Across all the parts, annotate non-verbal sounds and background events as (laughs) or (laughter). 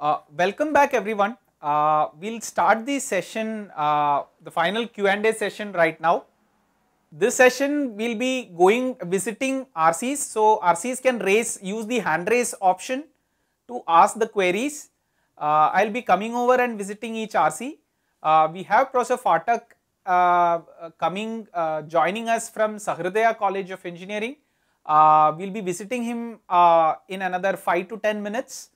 Uh, welcome back everyone. Uh, we'll start the session, uh, the final Q&A session right now. This session will be going visiting RCs. So RCs can raise, use the hand raise option to ask the queries. Uh, I'll be coming over and visiting each RC. Uh, we have Professor Phatak uh, coming, joining us from Sahrdaya College of Engineering. We'll be visiting him in another 5 to 10 minutes.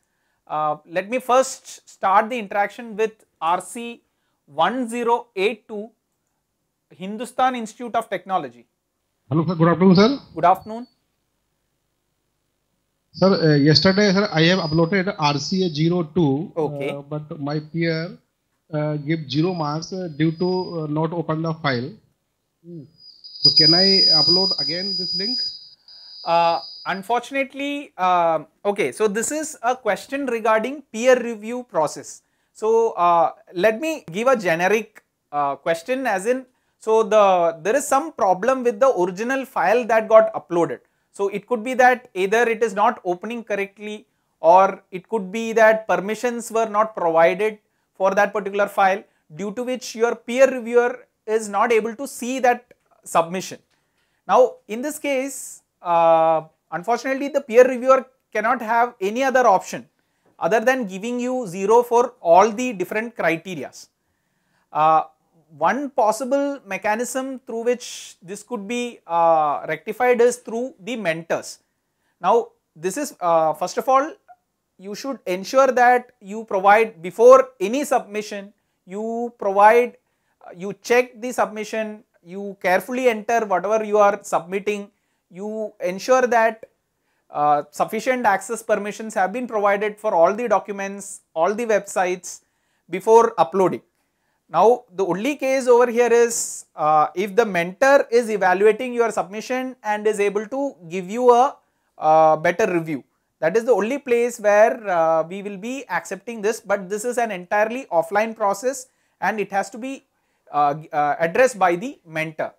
Uh, let me first start the interaction with RC 1082 Hindustan Institute of Technology. Hello, sir. Good afternoon, sir. Good afternoon. Sir, uh, yesterday, sir, I have uploaded RCA 02. Okay. Uh, but my peer uh, give zero marks uh, due to uh, not open the file. So can I upload again this link? Unfortunately, uh, okay, so this is a question regarding peer review process. So uh, let me give a generic uh, question as in, so the there is some problem with the original file that got uploaded. So it could be that either it is not opening correctly or it could be that permissions were not provided for that particular file due to which your peer reviewer is not able to see that submission. Now in this case, uh, unfortunately the peer reviewer cannot have any other option other than giving you 0 for all the different criterias. Uh, one possible mechanism through which this could be uh, rectified is through the mentors. Now this is uh, first of all you should ensure that you provide before any submission you provide you check the submission you carefully enter whatever you are submitting you ensure that uh, sufficient access permissions have been provided for all the documents all the websites before uploading now the only case over here is uh, if the mentor is evaluating your submission and is able to give you a uh, better review that is the only place where uh, we will be accepting this but this is an entirely offline process and it has to be uh, uh, addressed by the mentor.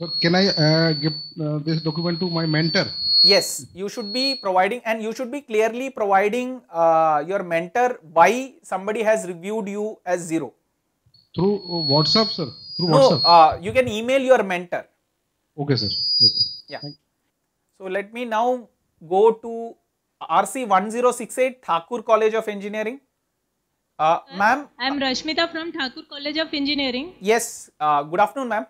So can I uh, give uh, this document to my mentor? Yes, you should be providing and you should be clearly providing uh, your mentor why somebody has reviewed you as zero. Through uh, WhatsApp, sir? Through No, WhatsApp? uh, you can email your mentor. Okay, sir. Okay. Yeah. So let me now go to RC 1068 Thakur College of Engineering. Uh, ma'am, I am Rashmita from Thakur College of Engineering. yes, uh, good afternoon ma'am.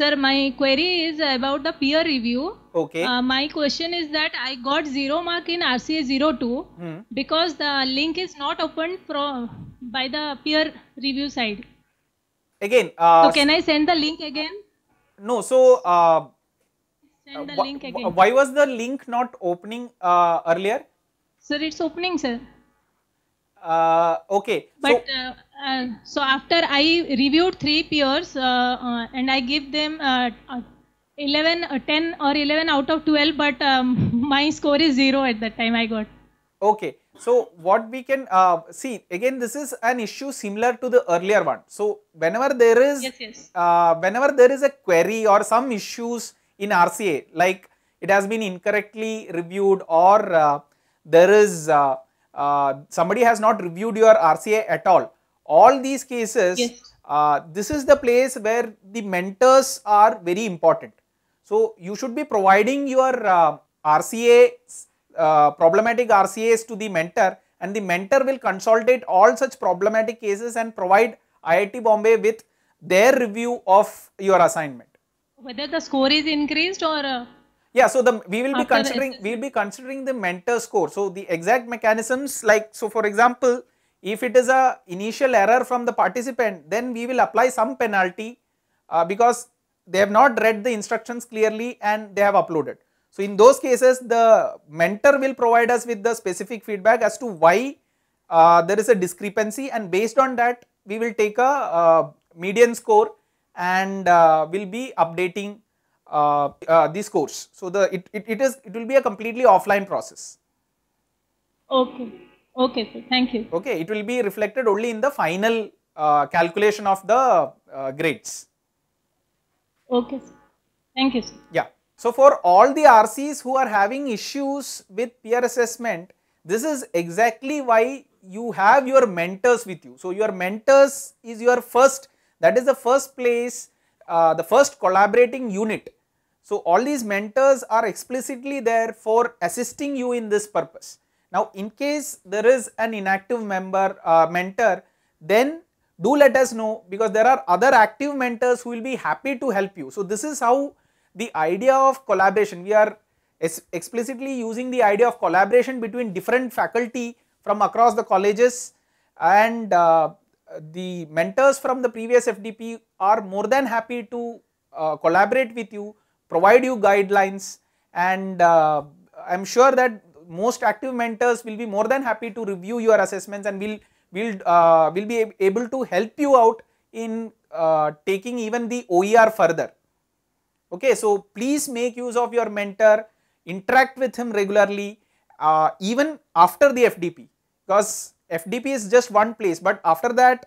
Sir, my query is about the peer review. Okay. Uh, my question is that I got zero mark in RCA 02 Hmm. because the link is not opened from by the peer review side. Again, uh, so can I send the link again? no, so uh, Send the wh- link again. why was the link not opening uh, earlier? Sir, it's opening, sir. Uh, okay, But so uh, uh, so after I reviewed three peers uh, uh, and I give them uh, uh, 11, uh, 10 or 11 out of 12, but um, (laughs) my score is zero at that time I got. Okay, so what we can uh, see again, this is an issue similar to the earlier one. So whenever there is, Yes, yes. uh, whenever there is a query or some issues in RCA, like it has been incorrectly reviewed or uh, there is uh, somebody has not reviewed your RCA at all. All these cases, Yes. uh, this is the place where the mentors are very important. So you should be providing your uh, RCA, uh, problematic RCAs to the mentor and the mentor will consolidate all such problematic cases and provide IIT Bombay with their review of your assignment. Whether the score is increased or uh, Yeah, so the we will be After considering we will be considering the mentor score. So the exact mechanisms like so for example, if it is a initial error from the participant, then we will apply some penalty uh, because they have not read the instructions clearly and they have uploaded. So in those cases, the mentor will provide us with the specific feedback as to why uh, there is a discrepancy and based on that we will take a uh, median score and uh, will be updating uh, uh, the. So the it, it, it is it will be a completely offline process. okay. Okay, sir. Thank you. Okay, it will be reflected only in the final uh, calculation of the uh, grades. Okay, sir. Thank you, sir. Yeah. So for all the RCs who are having issues with peer assessment, this is exactly why you have your mentors with you. So, your mentors is your first, that is the first place, uh, the first collaborating unit. So, all these mentors are explicitly there for assisting you in this purpose. Now, in case there is an inactive member, uh, mentor, then do let us know because there are other active mentors who will be happy to help you. So, this is how the idea of collaboration, we are explicitly using the idea of collaboration between different faculty from across the colleges and uh, the mentors from the previous FDP are more than happy to uh, collaborate with you, provide you guidelines and uh, I am sure that most active mentors will be more than happy to review your assessments and will will uh, will be able to help you out in uh, taking even the OER further. Okay, so please make use of your mentor, interact with him regularly uh, even after the FDP because FDP is just one place but after that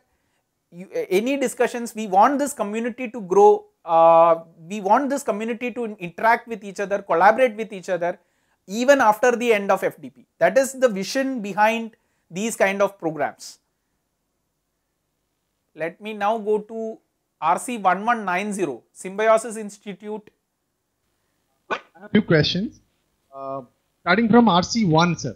you, any discussions we want this community to grow, uh, we want this community to interact with each other, collaborate with each other even after the end of FDP. That is the vision behind these kind of programs. Let me now go to RC1190, Symbiosis Institute. I have a few questions. Uh, starting from RC1, sir.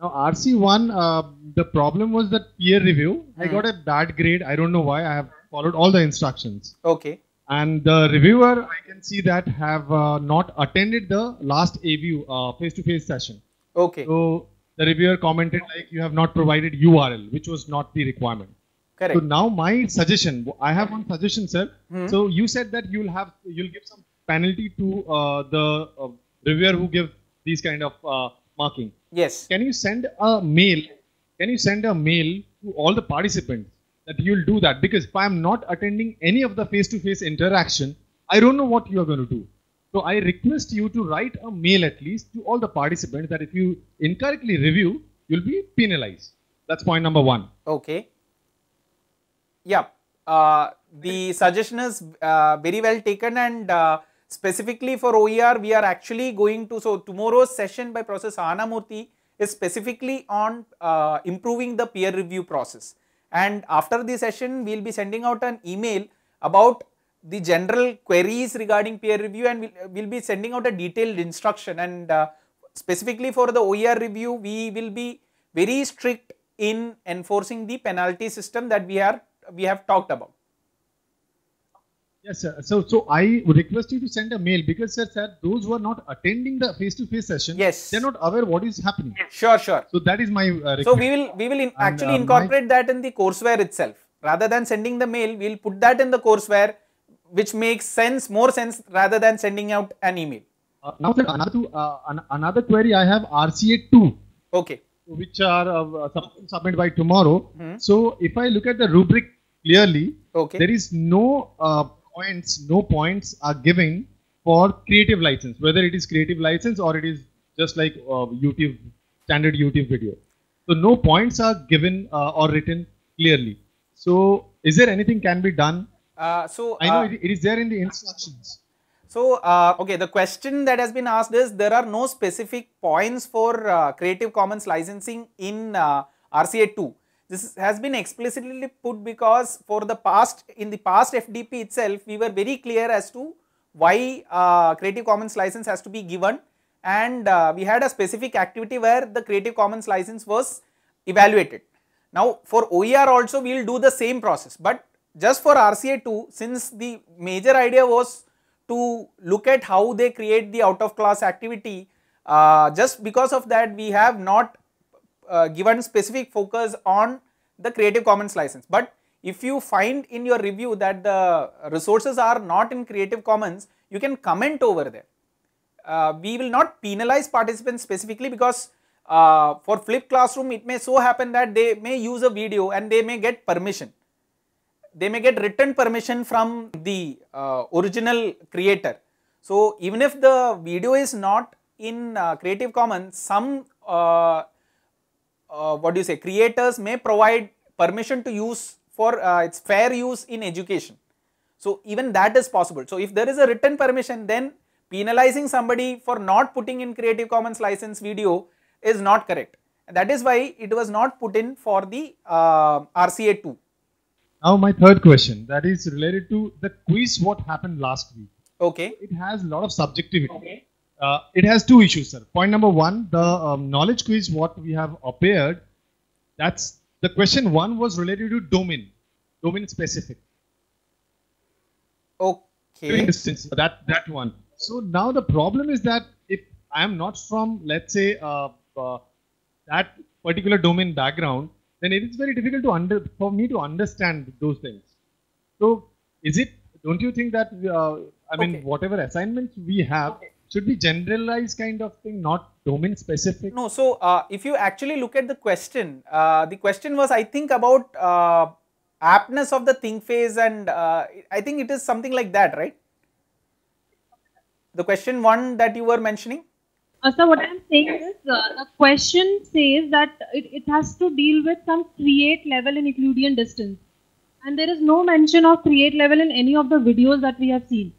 Now, RC1, uh, the problem was that peer review. Hmm. I got a bad grade. I don't know why. I have followed all the instructions. Okay. And the reviewer, I can see that have uh, not attended the last AVIEW uh, face-to-face session. Okay. So the reviewer commented like you have not provided URL, which was not the requirement. Correct. So now my suggestion, I have one suggestion, sir. Hmm. So you said that you'll have you'll give some penalty to uh, the uh, reviewer who give these kind of uh, marking. Yes. Can you send a mail? Can you send a mail to all the participants that you'll do that? Because if I'm not attending any of the face-to-face interaction, I don't know what you are going to do. So I request you to write a mail at least to all the participants that if you incorrectly review, you'll be penalized. That's point number one. Okay. Yeah, uh, the suggestion is uh, very well taken and uh, specifically for OER we are actually going to, so tomorrow's session by Professor Sahana Murthy is specifically on uh, improving the peer review process and after the session we will be sending out an email about the general queries regarding peer review and we'll, we'll be sending out a detailed instruction and uh, specifically for the OER review we will be very strict in enforcing the penalty system that we are we have talked about. Yes, sir. So, so I request you to send a mail because, sir, sir, those who are not attending the face-to-face session, yes, they're not aware what is happening. Sure, sure. So that is my uh, So we will we will in actually and, uh, incorporate that in the courseware itself. Rather than sending the mail, we'll put that in the courseware, which makes sense, more sense, rather than sending out an email. Uh, now, sir, another uh, another query I have RCA two. Okay. Which are uh, submitted by tomorrow. Hmm. So if I look at the rubric clearly, okay. there is no uh, points, no points are given for creative license, whether it is creative license or it is just like uh, YouTube, standard YouTube video. So no points are given uh, or written clearly. So is there anything can be done? Uh, so I know uh, it, it is there in the instructions. So, uh, okay, the question that has been asked is there are no specific points for uh, Creative Commons licensing in RCA 2. This has been explicitly put because for the past, in the past FDP itself, we were very clear as to why uh, Creative Commons license has to be given and uh, we had a specific activity where the Creative Commons license was evaluated. Now for OER also we will do the same process but just for RCA2 since the major idea was to look at how they create the out of class activity uh, just because of that we have not uh, given specific focus on the Creative Commons license. But if you find in your review that the resources are not in Creative Commons, you can comment over there. Uh, we will not penalize participants specifically because uh, for flip classroom it may so happen that they may use a video and they may get permission. They may get written permission from the uh, original creator. So even if the video is not in uh, Creative Commons, some uh, what do you say creators may provide permission to use for uh, its fair use in education. So even that is possible. So if there is a written permission then penalizing somebody for not putting in Creative Commons license video is not correct. that is why it was not put in for the uh, RCA 2. Now my third question that is related to the quiz what happened last week. Okay. It has a lot of subjectivity. Uh, it has two issues, sir. Point number one, the um, knowledge quiz what we have appeared, that's the question one was related to domain, domain specific. Okay. instance that that one so now the problem is that if i am not from let's say uh, uh, that particular domain background then it is very difficult to under for me to understand those things so is it don't you think that uh, i mean Okay. whatever assignments we have should be generalized kind of thing not domain specific No, so uh, if you actually look at the question, uh, the question was I think about uh, aptness of the think phase and uh, I think it is something like that, right? The question one that you were mentioning? Uh, so what I'm saying is, uh, the question says that it, it has to deal with some create level in Euclidean distance. And there is no mention of create level in any of the videos that we have seen.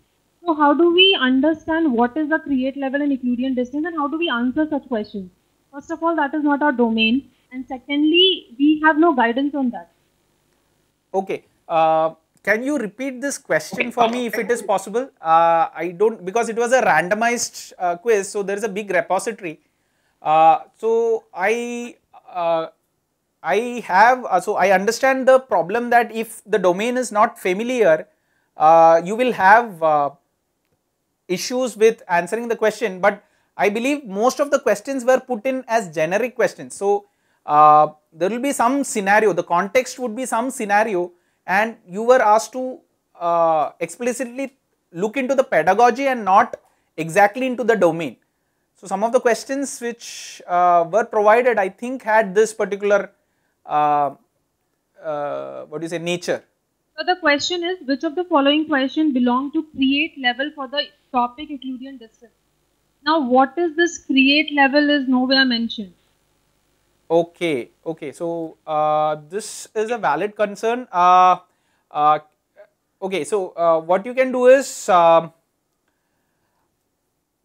So how do we understand what is the create level and Euclidean distance and how do we answer such questions? First of all, that is not our domain. And secondly, we have no guidance on that. Okay. Uh, can you repeat this question for me if it is possible? Uh, I don't because it was a randomized uh, quiz, so there is a big repository. Uh, so I uh, I have uh, so I understand the problem that if the domain is not familiar, you will have issues with answering the question. But I believe most of the questions were put in as generic questions. So uh, there will be some scenario, the context would be some scenario and you were asked to uh, explicitly look into the pedagogy and not exactly into the domain. So some of the questions which uh, were provided I think had this particular uh, uh, what do you say nature. So the question is, which of the following question belong to create level for the topic Euclidean distance? Now, what is this create level is nowhere mentioned. Okay, okay. So uh, this is a valid concern. Uh, uh, okay, so uh, what you can do is um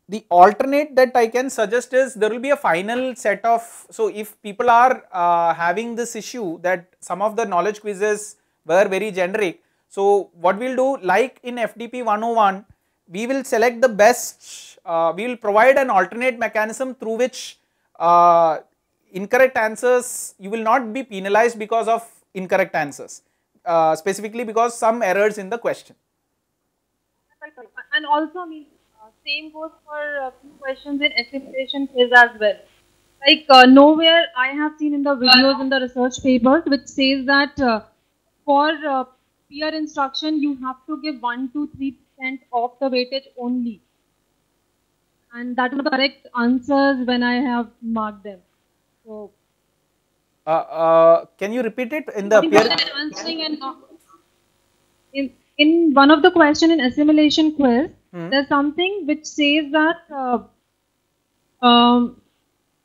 the alternate that I can suggest is there will be a final set of. So if people are uh, having this issue that some of the knowledge quizzes were very generic. So what we'll do like in FDP 101, we will select the best, uh, we will provide an alternate mechanism through which uh, incorrect answers, you will not be penalized because of incorrect answers, uh, specifically because some errors in the question. And also, I mean, uh, same goes for questions in assimilation quiz as well. Like uh, nowhere I have seen in the videos in the research papers which says that uh, for uh, peer instruction you have to give 1 to 3 percent of the weightage only. And that the correct answers when I have marked them. So Uh, uh, can you repeat it in the peer? answering and in in one of the question in assimilation quiz, Hmm. there's something which says that uh, um,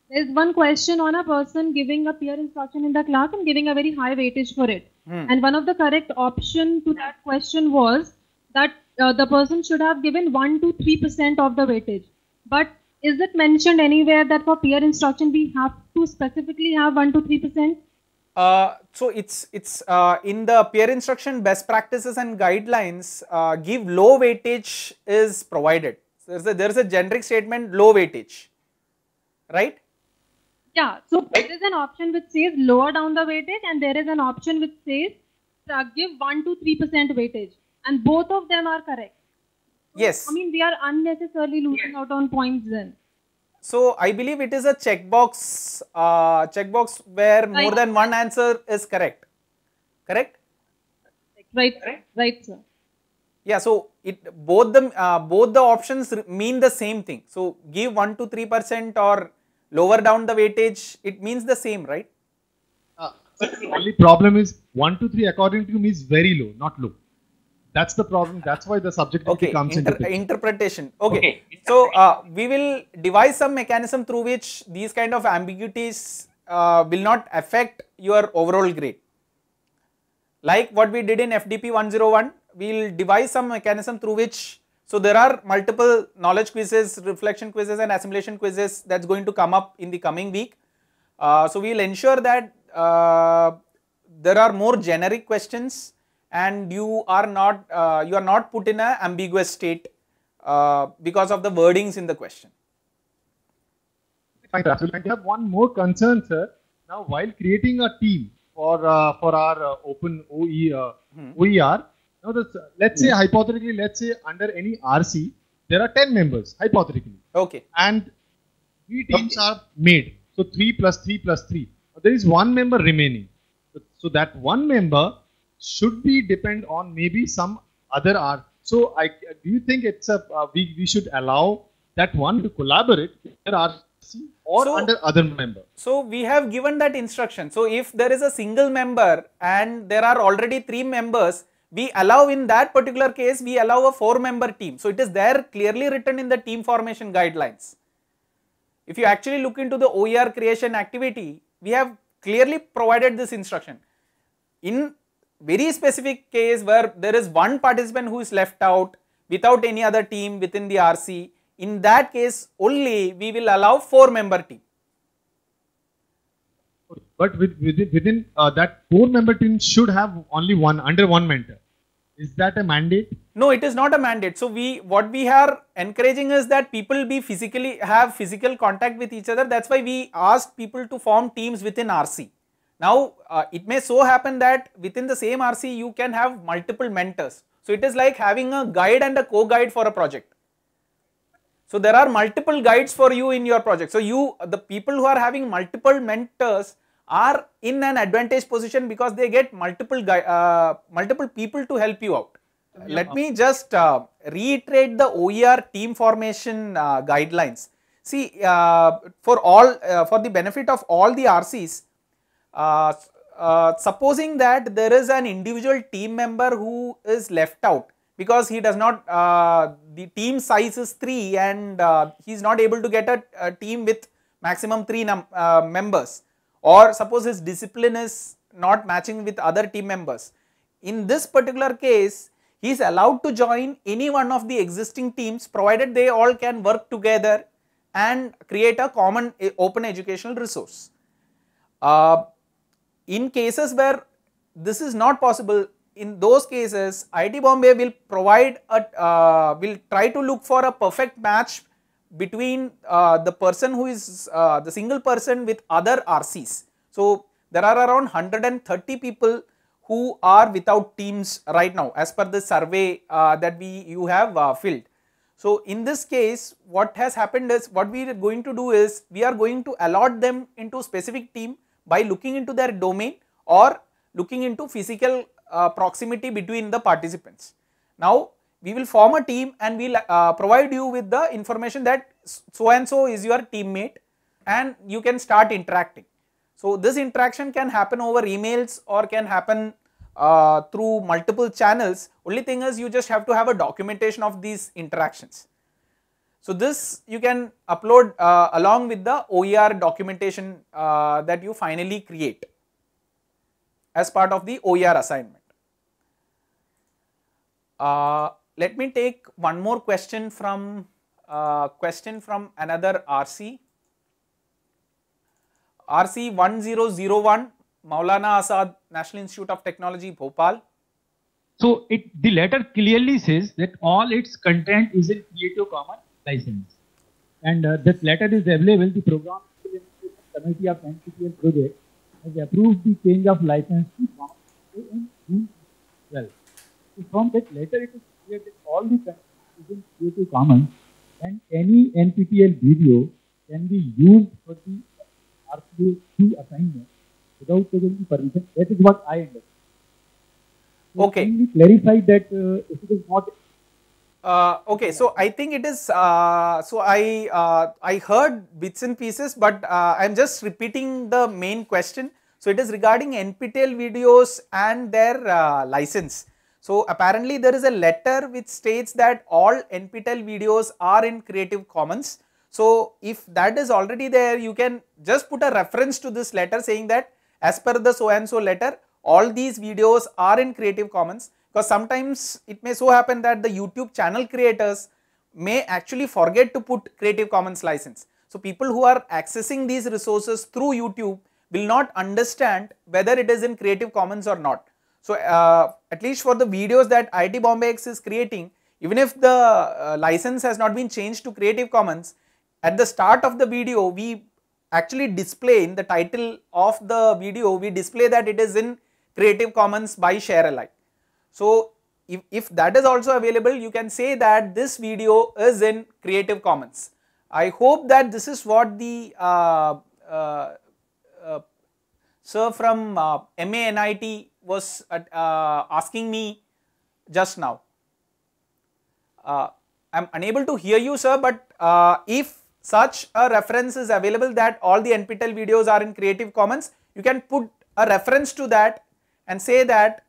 there's one question on a person giving a peer instruction in the class and giving a very high weightage for it. Hmm. And one of the correct option to that question was that uh, the person should have given 1 to 3% of the weightage. But is it mentioned anywhere that for peer instruction we have to specifically have 1 to 3%? Uh, so it's it's uh, in the peer instruction best practices and guidelines uh, give low weightage is provided. So there's a there's a generic statement low weightage, right? Yeah, so there is an option which says lower down the weightage and there is an option which says uh, give 1 to 3% weightage and both of them are correct. Yes. I mean, we are unnecessarily losing out on points then. So I believe it is a checkbox uh, checkbox where more than one answer is correct. Correct? Right, right, sir. Yeah. So it both the uh, both the options mean the same thing. So give one to three percent or lower down the weightage. It means the same, right? the only problem is 1 to 3 according to you means very low not low that's the problem that's why the subjectivity okay comes into inter- picture. interpretation okay, so uh, we will devise some mechanism through which these kind of ambiguities uh, will not affect your overall grade like what we did in fdp 101 we will devise some mechanism through which so there are multiple knowledge quizzes reflection quizzes and assimilation quizzes that's going to come up in the coming week Uh, so we will ensure that uh, there are more generic questions and you are not uh, you are not put in a ambiguous state uh, because of the wordings in the question. Fine, sir. Absolutely. I have one more concern, sir. Now, while creating a team for uh, for our uh, open OE uh, OER, now this, let's say hypothetically, let's say under any RC, there are 10 members hypothetically, Okay. and three teams are made. So three plus three plus three. There is one member remaining. So, so that one member should be depend on maybe some other R. So I do you think it's a uh, we we should allow that one to collaborate with their RC or So- under other member? So we have given that instruction. So if there is a single member and there are already three members, we allow in that particular case, we allow a four member team. So it is there clearly written in the team formation guidelines. If you actually look into the OER creation activity, we have clearly provided this instruction. In very specific case where there is one participant who is left out without any other team within the RC, in that case only we will allow four member team. But with, within, within uh, that four member team should have only one under one mentor. Is that a mandate? No, it is not a mandate. So we what we are encouraging is that people be physically have physical contact with each other. That's why we ask people to form teams within RC. Now uh, it may so happen that within the same RC you can have multiple mentors. So it is like having a guide and a co-guide for a project. So there are multiple guides for you in your project. So you the people who are having multiple mentors are in an advantage position because they get multiple uh, multiple people to help you out. Let me just uh, reiterate the OER team formation uh, guidelines. See, uh, for all uh, for the benefit of all the RCs, uh, uh, supposing that there is an individual team member who is left out because he does not uh, the team size is 3 and uh, he is not able to get a, a team with maximum 3 num- uh, members or suppose his discipline is not matching with other team members. In this particular case he is allowed to join any one of the existing teams provided they all can work together and create a common eh, open educational resource. Uh, in cases where this is not possible, in those cases, IIT Bombay will provide a, uh, will try to look for a perfect match between uh, the person who is uh, the single person with other RCs. So there are around 130 people who are without teams right now as per the survey uh, that we you have uh, filled. So in this case, what has happened is what we are going to do is we are going to allot them into specific team by looking into their domain or looking into physical uh, proximity between the participants. Now we will form a team and we will uh, provide you with the information that so and so is your teammate and you can start interacting. So this interaction can happen over emails or can happen uh, through multiple channels. Only thing is you just have to have a documentation of these interactions. So this you can upload uh, along with the OER documentation uh, that you finally create as part of the OER assignment. Uh, let me take one more question from uh, question from another RC. RC 1001 Maulana Azad National Institute of Technology Bhopal. So it the letter clearly says that all its content is in Creative Commons license, and uh, this letter is available. The program committee of NPTEL project has approved the change of license to June 12. So from that letter, it is that all the content is in Creative Commons, and any NPTEL video can be used for the RCA 2 assignment without taking the permission. That is what I understand. So Okay. Can we clarify that uh, if it is not Uh, okay, so I think it is. Uh, so I uh, I heard bits and pieces, but uh, I'm just repeating the main question. So it is regarding NPTEL videos and their uh, license. So apparently there is a letter which states that all NPTEL videos are in Creative Commons. So if that is already there, you can just put a reference to this letter saying that as per the so and so letter, all these videos are in Creative Commons because sometimes it may so happen that the YouTube channel creators may actually forget to put Creative Commons license. So people who are accessing these resources through YouTube will not understand whether it is in Creative Commons or not. So uh, at least for the videos that IIT Bombay X is creating, even if the uh, license has not been changed to Creative Commons, at the start of the video we actually display in the title of the video, we display that it is in Creative Commons by share alike. So if, if that is also available, you can say that this video is in Creative Commons. I hope that this is what the uh, uh, uh, sir from uh, MANIT was uh, asking me just now. Uh, I am unable to hear you sir, but uh, if such a reference is available that all the NPTEL videos are in Creative Commons, you can put a reference to that and say that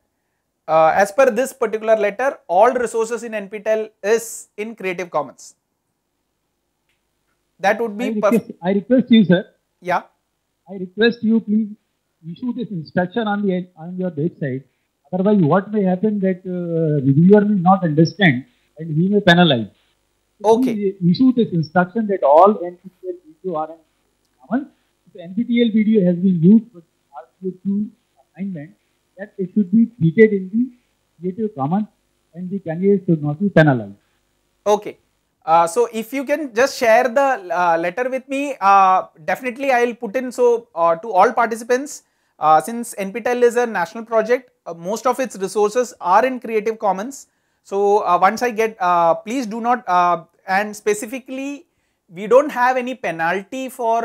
uh, as per this particular letter, all resources in NPTEL is in Creative Commons. That would be I request, perfect. I request you, sir. Yeah. I request you, please issue this instruction on the on your website. Otherwise, what may happen that uh, reviewer will not understand and he may penalize. So Okay. Issue this instruction that all NPTEL video are common. If NPTEL video has been used for RCA2 assignment, that it should be treated in the Creative Commons and the candidates should not be penalized. Okay. Uh, so if you can just share the uh, letter with me, uh, definitely I will put in so uh, to all participants uh, since NPTEL is a national project, uh, most of its resources are in Creative Commons. So uh, once I get, uh, please do not, uh, and specifically we don't have any penalty for,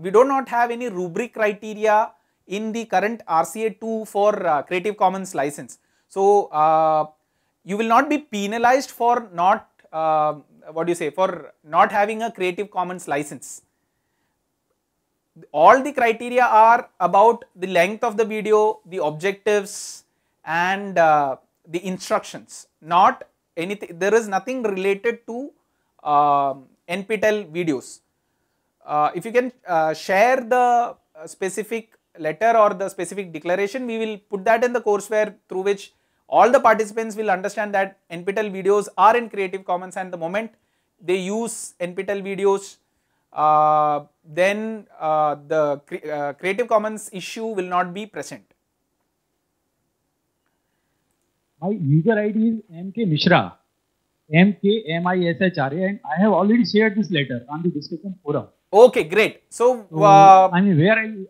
we do not have any rubric criteria in the current RCA 2 for Creative Commons license. So you will not be penalized for not, what do you say, for not having a Creative Commons license all the criteria are about the length of the video, the objectives and uh, the instructions, not anything, there is nothing related to um NPTEL videos. Uh, if you can uh, share the uh, specific letter or the specific declaration, we will put that in the courseware through which all the participants will understand that NPTEL videos are in Creative Commons and the moment they use NPTEL videos, uh, then uh, the cre- uh, Creative Commons issue will not be present. My user ID is MK Mishra, M-K-M-I-S-H-R-A and I have already shared this letter on the discussion forum. Okay, great. So, So, uh, I mean, where I,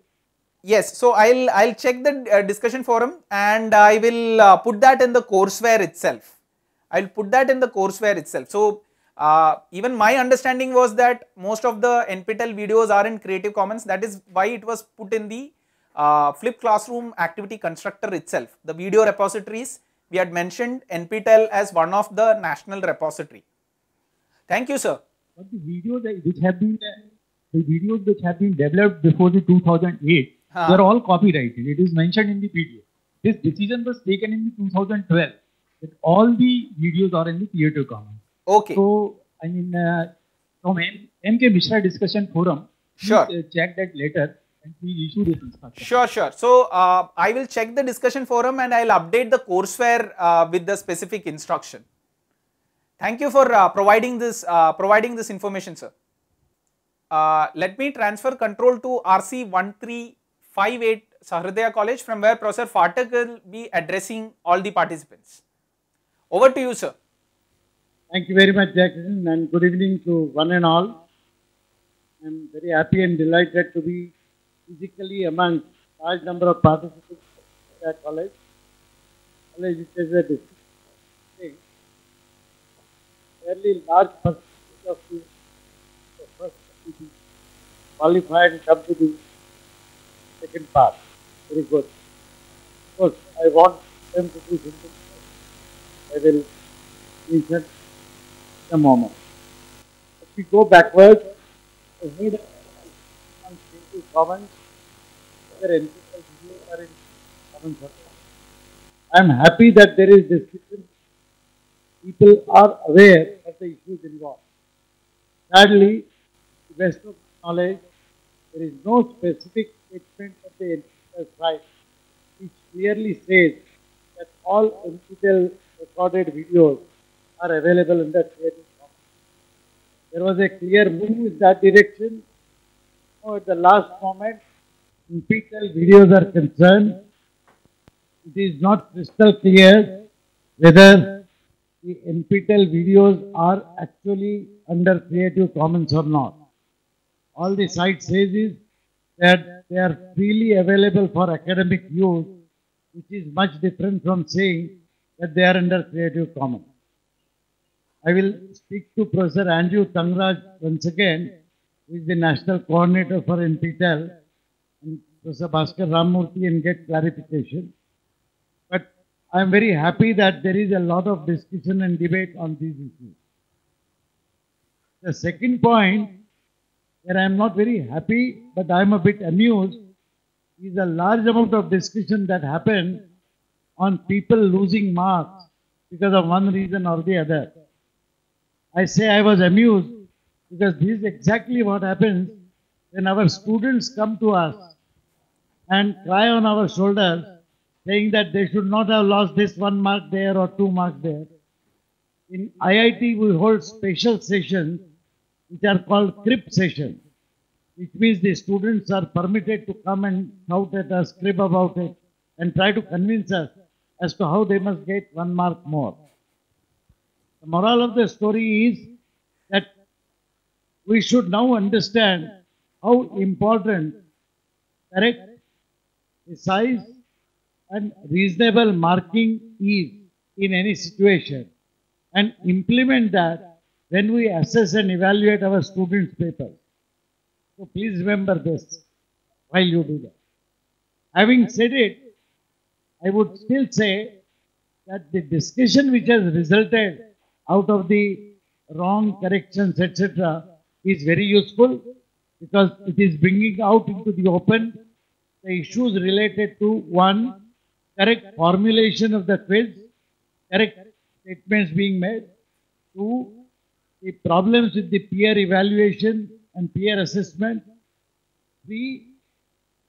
yes, so I'll I'll check the uh, discussion forum and I will uh, put that in the courseware itself. I'll put that in the courseware itself. So, uh, even my understanding was that most of the NPTEL videos are in Creative Commons. That is why it was put in the uh, Flip Classroom activity constructor itself. The video repositories, we had mentioned NPTEL as one of the national repository. Thank you, sir. but the videos which have been, the videos which have been developed before the 2008, Huh. they are all copyrighted. It is mentioned in the video. This decision was taken in the 2012 that all the videos are in the Creative Commons. Okay, So, I mean, uh, from M- MK Mishra discussion forum, please, Sure. uh, check that later. and please issue this instruction. Sure, sure. So, uh, I will check the discussion forum and I will update the courseware uh, with the specific instruction. Thank you for uh, providing this uh, providing this information, sir. Uh, let me transfer control to RC 1358 Sahrdaya College from where Professor Phatak will be addressing all the participants. Over to you, sir. Thank you very much, Jackson, and good evening to one and all. I'm very happy and delighted to be physically among large number of participants at college. College is a. Fairly large percentage of the, the first to qualified and come to the second part. Very good. Of course, I want them to be something. I will mention a moment. If we go common circle. I am happy that there is discussion. People are aware of the issues involved. Sadly, to the best of knowledge, there is no specific statement of the NPTEL side which clearly says that all NPTEL recorded videos are available in the Creative. There was a clear move in that direction. Now at the last moment, NPTEL videos are concerned, it is not crystal clear whether the NPTEL videos are actually under Creative Commons or not. All the site says is that they are freely available for academic use, which is much different from saying that they are under Creative Commons. I will speak to Professor Andrew Thangaraj once again, who is the national coordinator for NPTEL, and Professor Bhaskar Ramamurthi and get clarification. But I am very happy that there is a lot of discussion and debate on these issues. The second point, where I am not very happy, but I am a bit amused, is a large amount of discussion that happened on people losing marks because of one reason or the other. I say I was amused because this is exactly what happens when our students come to us and cry on our shoulders saying that they should not have lost this one mark there or two marks there. In IIT, we hold special sessions which are called crib sessions, which means the students are permitted to come and shout at us, crib about it, and try to convince us as to how they must get one mark more. The moral of the story is that we should now understand how important correct, precise, and reasonable marking is in any situation and implement that when we assess and evaluate our students' papers. So please remember this while you do that. Having said it, I would still say that the discussion which has resulted out of the wrong corrections, etc., is very useful because it is bringing out into the open the issues related to one, correct formulation of the quiz, correct statements being made, two, the problems with the peer evaluation and peer assessment, three,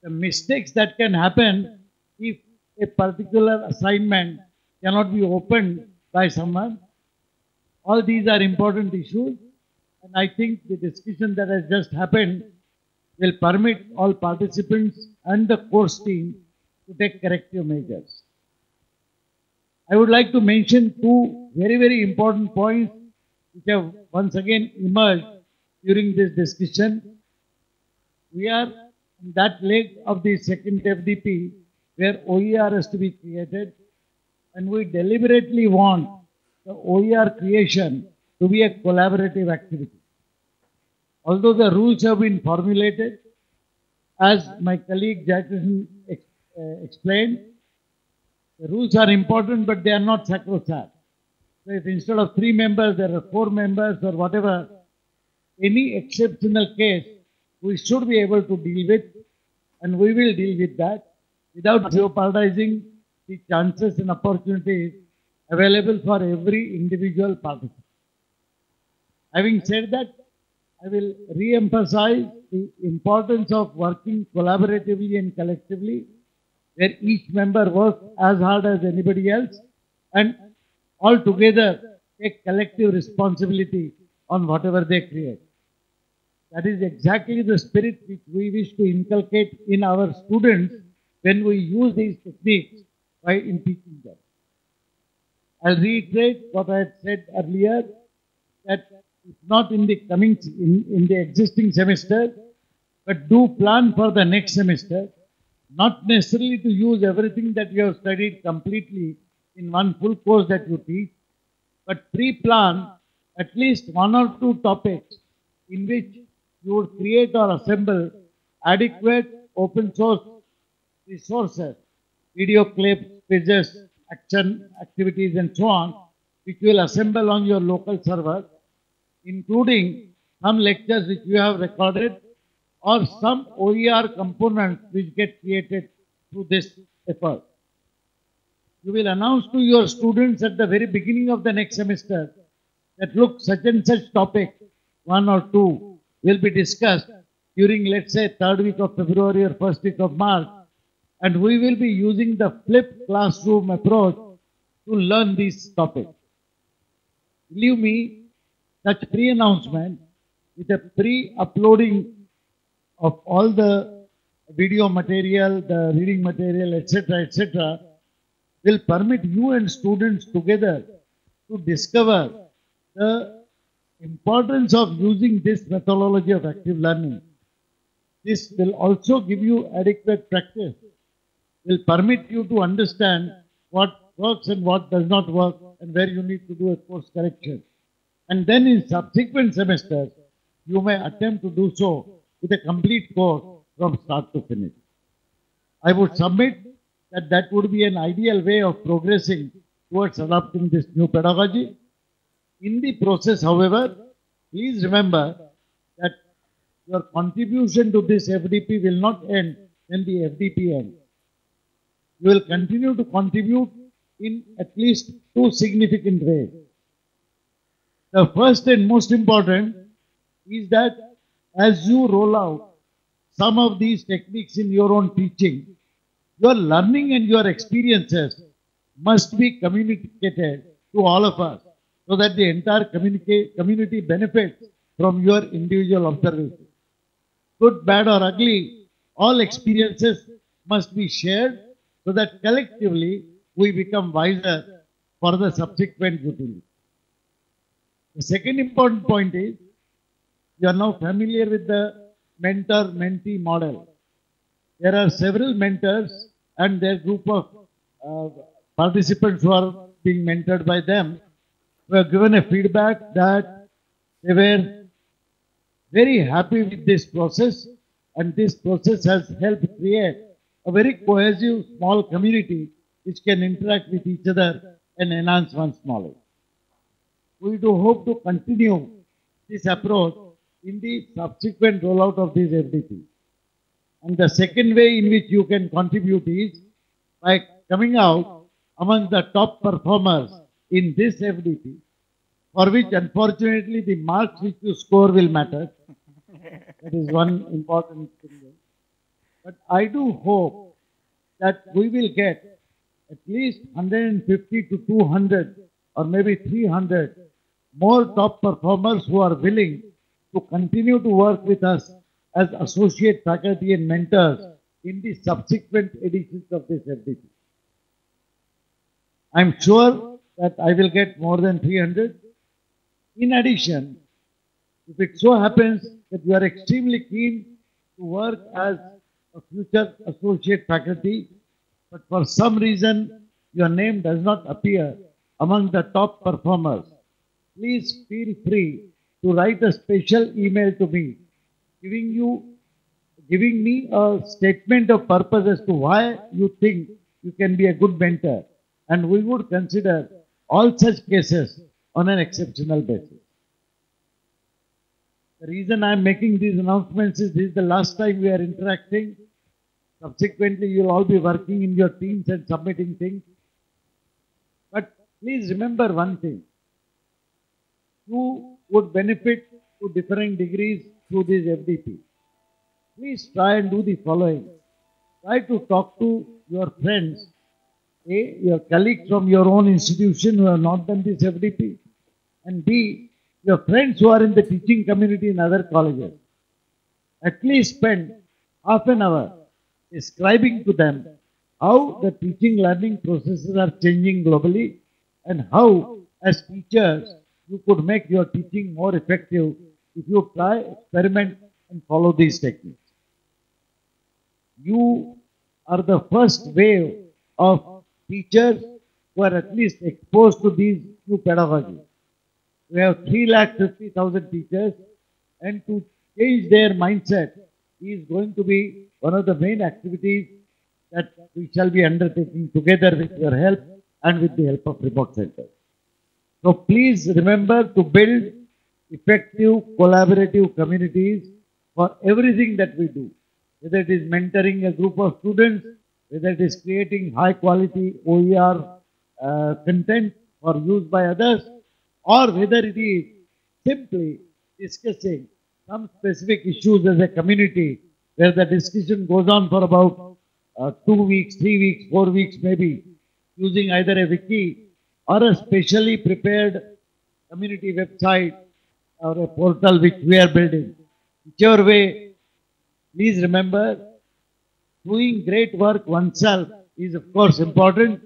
the mistakes that can happen if a particular assignment cannot be opened by someone. All these are important issues and I think the discussion that has just happened will permit all participants and the course team to take corrective measures. I would like to mention two very, very important points which have once again emerged during this discussion. We are in that leg of the second FDP where OER has to be created and we deliberately want the OER creation to be a collaborative activity. Although the rules have been formulated, as my colleague Jackson ex uh, explained, the rules are important, but they are not sacrosanct. So if instead of three members, there are four members or whatever, any exceptional case, we should be able to deal with, and we will deal with that without jeopardizing the chances and opportunities available for every individual participant. Having said that, I will re-emphasize the importance of working collaboratively and collectively, where each member works as hard as anybody else, and all together take collective responsibility on whatever they create. That is exactly the spirit which we wish to inculcate in our students when we use these techniques by in teaching them. I'll reiterate what I had said earlier, that if not in the coming, in, in the existing semester, but do plan for the next semester, not necessarily to use everything that you have studied completely in one full course that you teach, but pre-plan at least one or two topics in which you would create or assemble adequate open source resources, video clips, quizzes, action activities and so on, which will assemble on your local server, including some lectures which you have recorded or some OER components which get created through this effort. You will announce to your students at the very beginning of the next semester that look, such and such topic, one or two, will be discussed during, let's say, third week of February or first week of March, and we will be using the flipped classroom approach to learn these topics. Believe me, such pre-announcement with a pre-uploading of all the video material, the reading material, etc., etc., will permit you and students together to discover the importance of using this methodology of active learning. This will also give you adequate practice, will permit you to understand what works and what does not work and where you need to do a course correction. And then in subsequent semesters, you may attempt to do so with a complete course from start to finish. I would submit that that would be an ideal way of progressing towards adopting this new pedagogy. In the process, however, please remember that your contribution to this FDP will not end when the FDP ends. You will continue to contribute in at least two significant ways. The first and most important is that as you roll out some of these techniques in your own teaching, your learning and your experiences must be communicated to all of us so that the entire community benefits from your individual observations. Good, bad or ugly, all experiences must be shared so that collectively we become wiser for the subsequent utility. The second important point is you are now familiar with the mentor-mentee model. There are several mentors and their group of uh, participants who are being mentored by them were given a feedback that they were very happy with this process and this process has helped create a very cohesive small community which can interact with each other and enhance one's knowledge. We do hope to continue this approach in the subsequent rollout of this FDP. And the second way in which you can contribute is by coming out among the top performers in this FDP, for which unfortunately the marks which you score will matter. that is one important thing. But I do hope that we will get at least 150 to 200 or maybe 300 more top performers who are willing to continue to work with us as associate faculty and mentors in the subsequent editions of this FDP. I'm sure that I will get more than 300. In addition, if it so happens that you are extremely keen to work as a future associate faculty, but for some reason your name does not appear among the top performers, please feel free to write a special email to me, giving you, giving me a statement of purpose as to why you think you can be a good mentor. And we would consider all such cases on an exceptional basis. The reason I am making these announcements is this is the last time we are interacting. Subsequently, you will all be working in your teams and submitting things. But please remember one thing. You would benefit to differing degrees through this FDP. Please try and do the following. Try to talk to your friends, A, your colleagues from your own institution who have not done this FDP, and B, your friends who are in the teaching community in other colleges. At least spend half an hour describing to them how the teaching learning processes are changing globally and how, as teachers, you could make your teaching more effective if you try, experiment and follow these techniques. You are the first wave of teachers who are at least exposed to these new pedagogies. We have 3,50,000 teachers and to change their mindset is going to be one of the main activities that we shall be undertaking together with your help and with the help of remote centers. So please remember to build effective collaborative communities for everything that we do. Whether it is mentoring a group of students, whether it is creating high quality OER uh, content for use by others, or whether it is simply discussing some specific issues as a community where the discussion goes on for about uh, two weeks, three weeks, four weeks maybe, using either a wiki or a specially prepared community website or a portal which we are building. Whichever way, please remember, doing great work oneself is of course important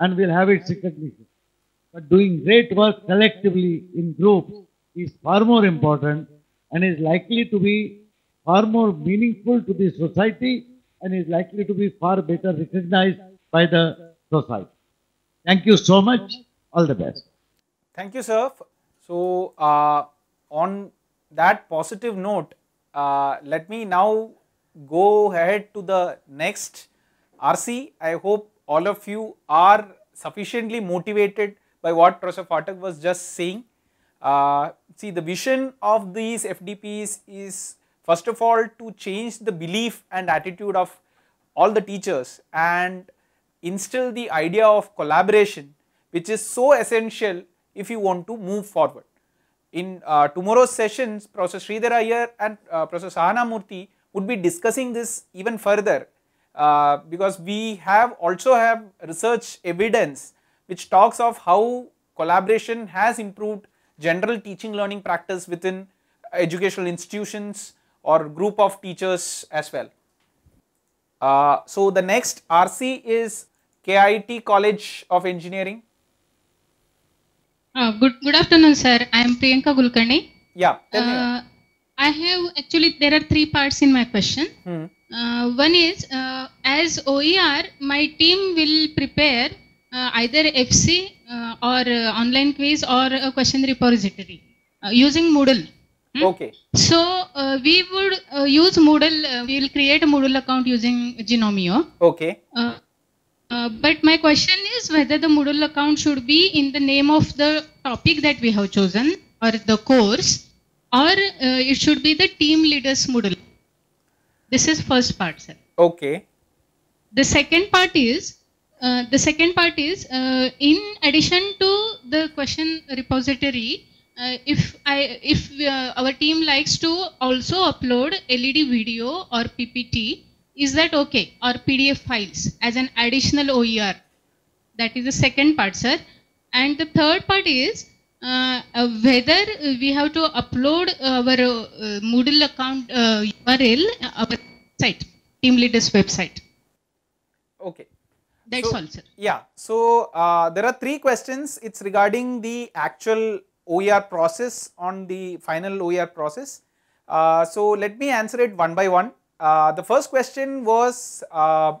and will have its recognition. But doing great work collectively in groups is far more important and is likely to be far more meaningful to the society and is likely to be far better recognized by the society. Thank you so much. All the best. Thank you, sir. So, uh, on that positive note, uh, let me now go ahead to the next RC. I hope all of you are sufficiently motivated by what Professor Phatak was just saying. Uh, see, the vision of these FDPs is first of all to change the belief and attitude of all the teachers and instill the idea of collaboration which is so essential if you want to move forward. In uh, tomorrow's sessions, Professor Sridhar Iyer and uh, Professor Sahana Murthy would be discussing this even further uh, because we have also have research evidence which talks of how collaboration has improved general teaching learning practice within educational institutions or group of teachers as well. Uh, so the next RC is KIT College of Engineering. Uh, good good afternoon, sir. I am Priyanka Kulkarni. Yeah, tell me. Uh, I have actually there are three parts in my question. Hmm. Uh, one is uh, as OER, my team will prepare either FC uh, or uh, online quiz or a question repository uh, using Moodle. Hmm? Okay. So uh, we would uh, use Moodle. Uh, we will create a Moodle account using Gnomio. Okay. Uh, uh, but my question is whether the Moodle account should be in the name of the topic that we have chosen or the course or uh, it should be the team leaders Moodle. This is first part, sir. Okay. The second part is uh, the second part is uh, in addition to the question repository, uh, if I if uh, our team likes to also upload LED video or PPT, is that okay? Or PDF files as an additional OER? That is the second part, sir. And the third part is uh, whether we have to upload our Moodle account URL, our site, team leaders website. Okay. That's So- all, sir. Yeah. So uh, there are three questions. It's regarding the actual OER process on the final OER process. Uh, so let me answer it one by one. Uh, the first question was uh,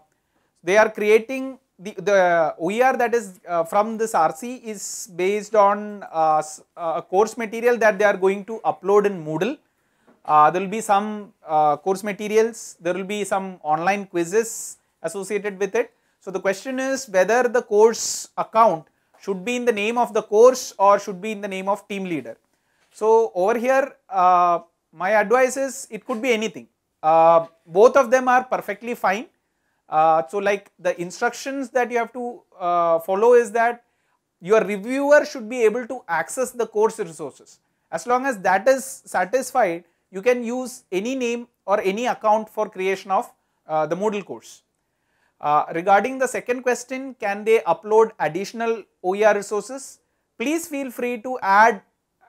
they are creating the, the OER that is uh, from this RC is based on uh, a course material that they are going to upload in Moodle. Uh, there will be some uh, course materials, there will be some online quizzes associated with it. So the question is whether the course account should be in the name of the course or should be in the name of team leader. So over here, uh, my advice is it could be anything. Uh, both of them are perfectly fine. Uh, so like the instructions that you have to uh, follow is that your reviewer should be able to access the course resources. As long as that is satisfied, you can use any name or any account for creation of uh, the Moodle course. Uh, regarding the second question, can they upload additional OER resources? Please feel free to add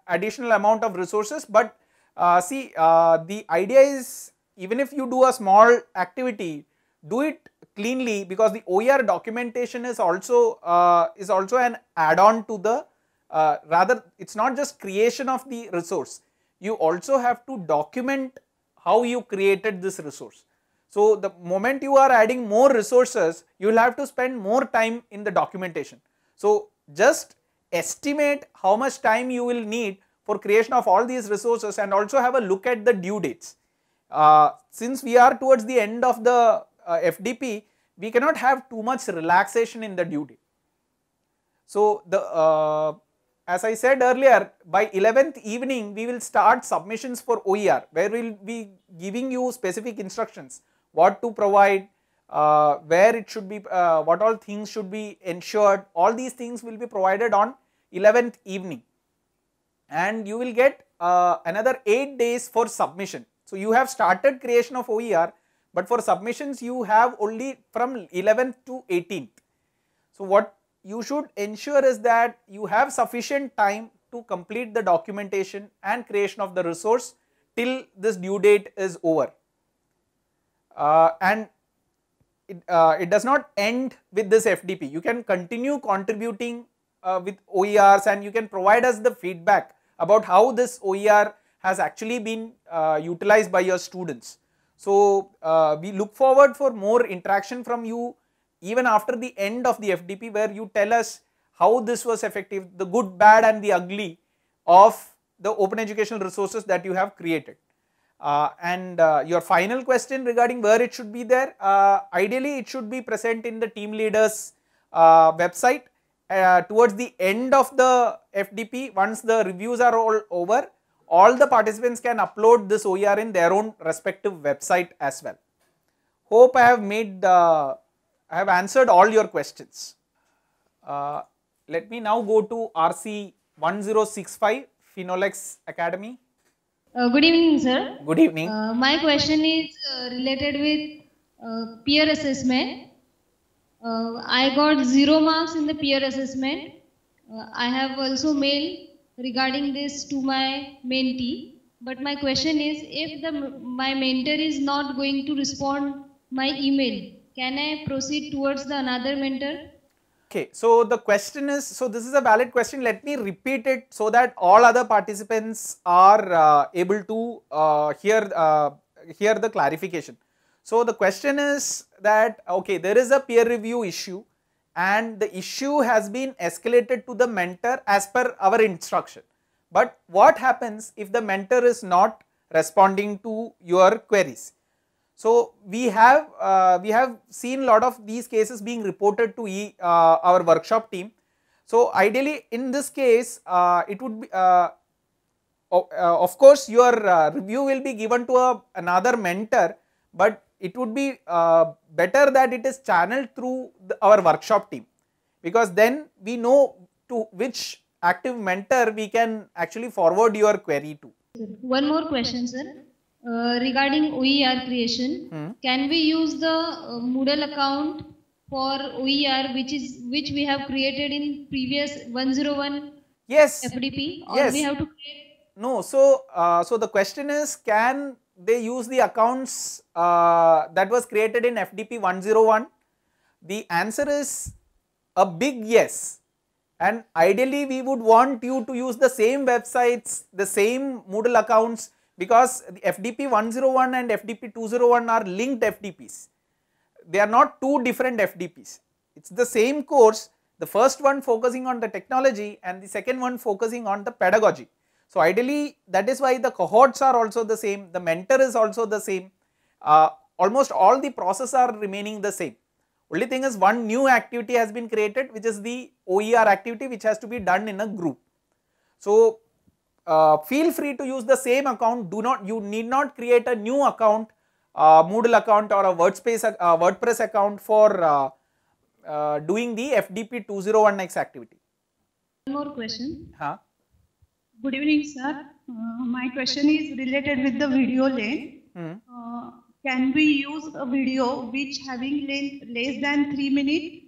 additional amount of resources, but uh, see uh, the idea is even if you do a small activity, do it cleanly because the OER documentation is also uh, is also an add-on to the uh, rather it's not just creation of the resource. You also have to document how you created this resource. So the moment you are adding more resources, you will have to spend more time in the documentation. So just estimate how much time you will need for creation of all these resources and also have a look at the due dates. Uh, since we are towards the end of the uh, FDP, we cannot have too much relaxation in the due date. So the uh, as I said earlier, by 11th evening, we will start submissions for OER, where we will be giving you specific instructions, what to provide, uh, where it should be, uh, what all things should be ensured, all these things will be provided on 11th evening. And you will get uh, another 8 days for submission. So you have started creation of OER, but for submissions you have only from 11th to 18th. So what you should ensure is that you have sufficient time to complete the documentation and creation of the resource till this due date is over. Uh, and it, uh, it does not end with this FDP. You can continue contributing uh, with OERs and you can provide us the feedback about how this OER has actually been uh, utilized by your students. So, uh, we look forward for more interaction from you even after the end of the FDP where you tell us how this was effective, the good, bad and the ugly of the open educational resources that you have created. Uh, and uh, your final question regarding where it should be there, uh, ideally it should be present in the team leaders uh, website uh, towards the end of the FDP once the reviews are all over all the participants can upload this OER in their own respective website as well. Hope I have made, uh, I have answered all your questions. Let me now go to RC 1065 Finolex Academy. Uh, good evening, sir. Good evening. Uh, my question is uh, related with uh, peer assessment. Uh, I got zero marks in the peer assessment. Uh, I have also mailed regarding this to my mentee. But my question is, if the my mentor is not going to respond my email, can I proceed towards the another mentor? Okay, so the question is, so this is a valid question. Let me repeat it so that all other participants are uh, able to uh, hear uh, hear the clarification. So the question is that okay, there is a peer review issue, and the issue has been escalated to the mentor as per our instruction. But what happens if the mentor is not responding to your queries? So we have uh, we have seen lot of these cases being reported to e, uh, our workshop team. So ideally in this case uh, it would be uh, uh, of course your uh, review will be given to a, another mentor but it would be better that it is channeled through the, our workshop team because then we know to which active mentor we can actually forward your query to. One more question, sir. Uh, regarding OER creation, Hmm. can we use the uh, Moodle account for OER which is which we have created in previous 101 Yes. FDP or Yes. we have to create No, so uh, so the question is, can they use the accounts uh, that was created in FDP 101? The answer is a big yes. And ideally, we would want you to use the same websites, the same Moodle accounts because the FDP 101 and FDP 201 are linked FDPs. They are not two different FDPs. It's the same course, the first one focusing on the technology and the second one focusing on the pedagogy. So ideally that is why the cohorts are also the same, the mentor is also the same, uh, almost all the process are remaining the same. Only thing is one new activity has been created which is the OER activity which has to be done in a group. So uh, feel free to use the same account, do not, you need not create a new account, uh, Moodle account or a WordSpace, uh, WordPress account for uh, uh, doing the FDP 201x activity. one more question. Huh? Good evening, sir. Uh, my question is related with the video length. Hmm. Uh, can we use a video which having length less than three minutes?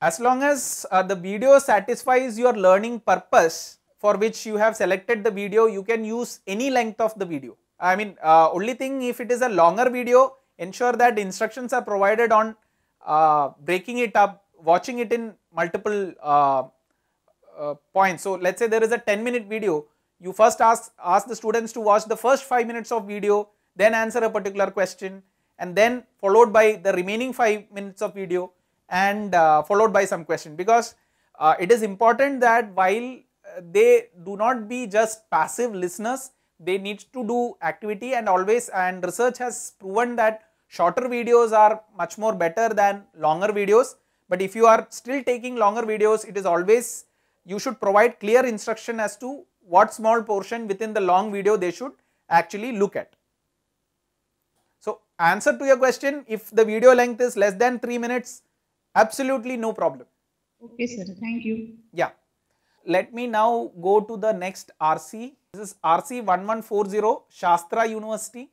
As long as uh, the video satisfies your learning purpose for which you have selected the video, you can use any length of the video. I mean, uh, only thing if it is a longer video, ensure that instructions are provided on uh, breaking it up, watching it in multiple uh, uh, points. So, let us say there is a 10 minute video, you first ask, ask the students to watch the first 5 minutes of video, then answer a particular question and then followed by the remaining 5 minutes of video and uh, followed by some question because uh, it is important that while they do not be just passive listeners, they need to do activity and always and research has proven that shorter videos are much more better than longer videos. But if you are still taking longer videos, it is always you should provide clear instruction as to what small portion within the long video they should actually look at. So, answer to your question, if the video length is less than 3 minutes, absolutely no problem. Okay, sir. Thank you. Yeah. Let me now go to the next RC. This is RC 1140 SASTRA University.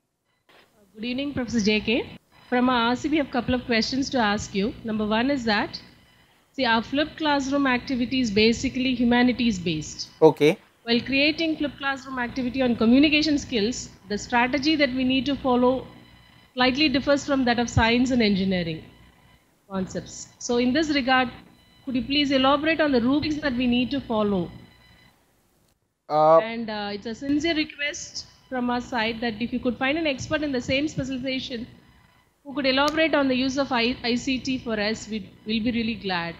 Good evening, Professor JK. From our RC, we have a couple of questions to ask you. Number one is that See, our flipped classroom activity is basically humanities based. Okay. While creating flipped classroom activity on communication skills, the strategy that we need to follow slightly differs from that of science and engineering concepts. So, in this regard, could you please elaborate on the rubrics that we need to follow? Uh, and uh, it's a sincere request from our side that if you could find an expert in the same specialization who could elaborate on the use of I ICT for us, we'd, we'll be really glad.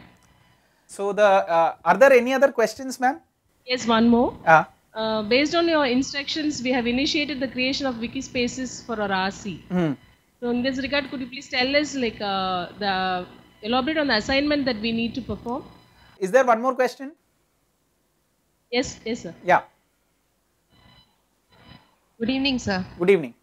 so the uh, are there any other questions, ma'am? Yes, one more. Uh, Uh, based on your instructions, we have initiated the creation of wiki spaces for our RC. hmm. So, in this regard, could you please tell us, like, uh, the elaborate on the assignment that we need to perform? Is there one more question? Yes, yes, sir. Yeah. Good evening, sir. Good evening.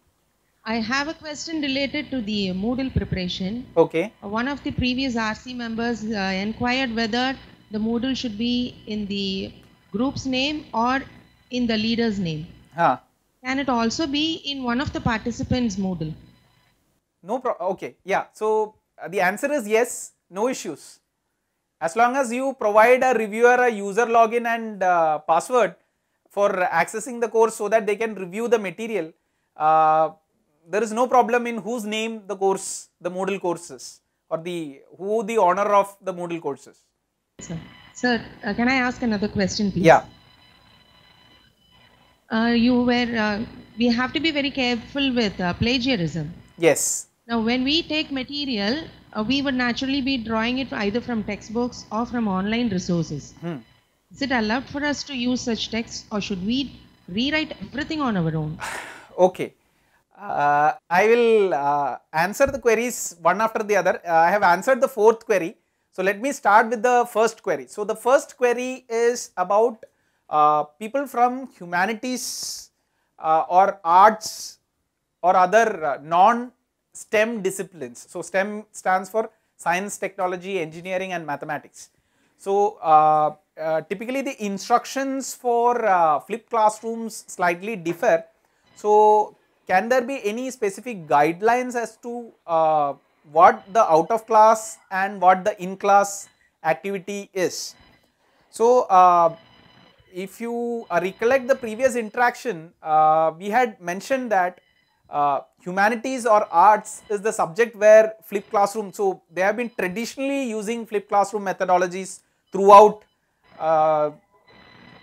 I have a question related to the Moodle preparation. Okay. One of the previous RC members uh, inquired whether the Moodle should be in the group's name or in the leader's name. Huh. Can it also be in one of the participants' Moodle? No pro okay, yeah. So the answer is yes, no issues. As long as you provide a reviewer a user login and uh, password for accessing the course so that they can review the material, uh, there is no problem in whose name the course, the Moodle courses or the who the owner of the Moodle courses. is. Sir, sir uh, can I ask another question, please? Yeah. Uh, you were, uh, we have to be very careful with uh, plagiarism. Yes. Now, when we take material, uh, we would naturally be drawing it either from textbooks or from online resources. Hmm. Is it allowed for us to use such texts or should we rewrite everything on our own? (sighs) Okay. Uh, I will uh, answer the queries one after the other. Uh, I have answered the fourth query. So let me start with the first query. So the first query is about uh, people from humanities uh, or arts or other uh, non-STEM disciplines. So STEM stands for science, technology, engineering and mathematics. So uh, uh, typically the instructions for uh, flipped classrooms slightly differ. So can there be any specific guidelines as to uh, what the out of class and what the in class activity is? So uh, if you uh, recollect the previous interaction, we had mentioned that uh, humanities or arts is the subject where flipped classroom, so they have been traditionally using flipped classroom methodologies throughout uh,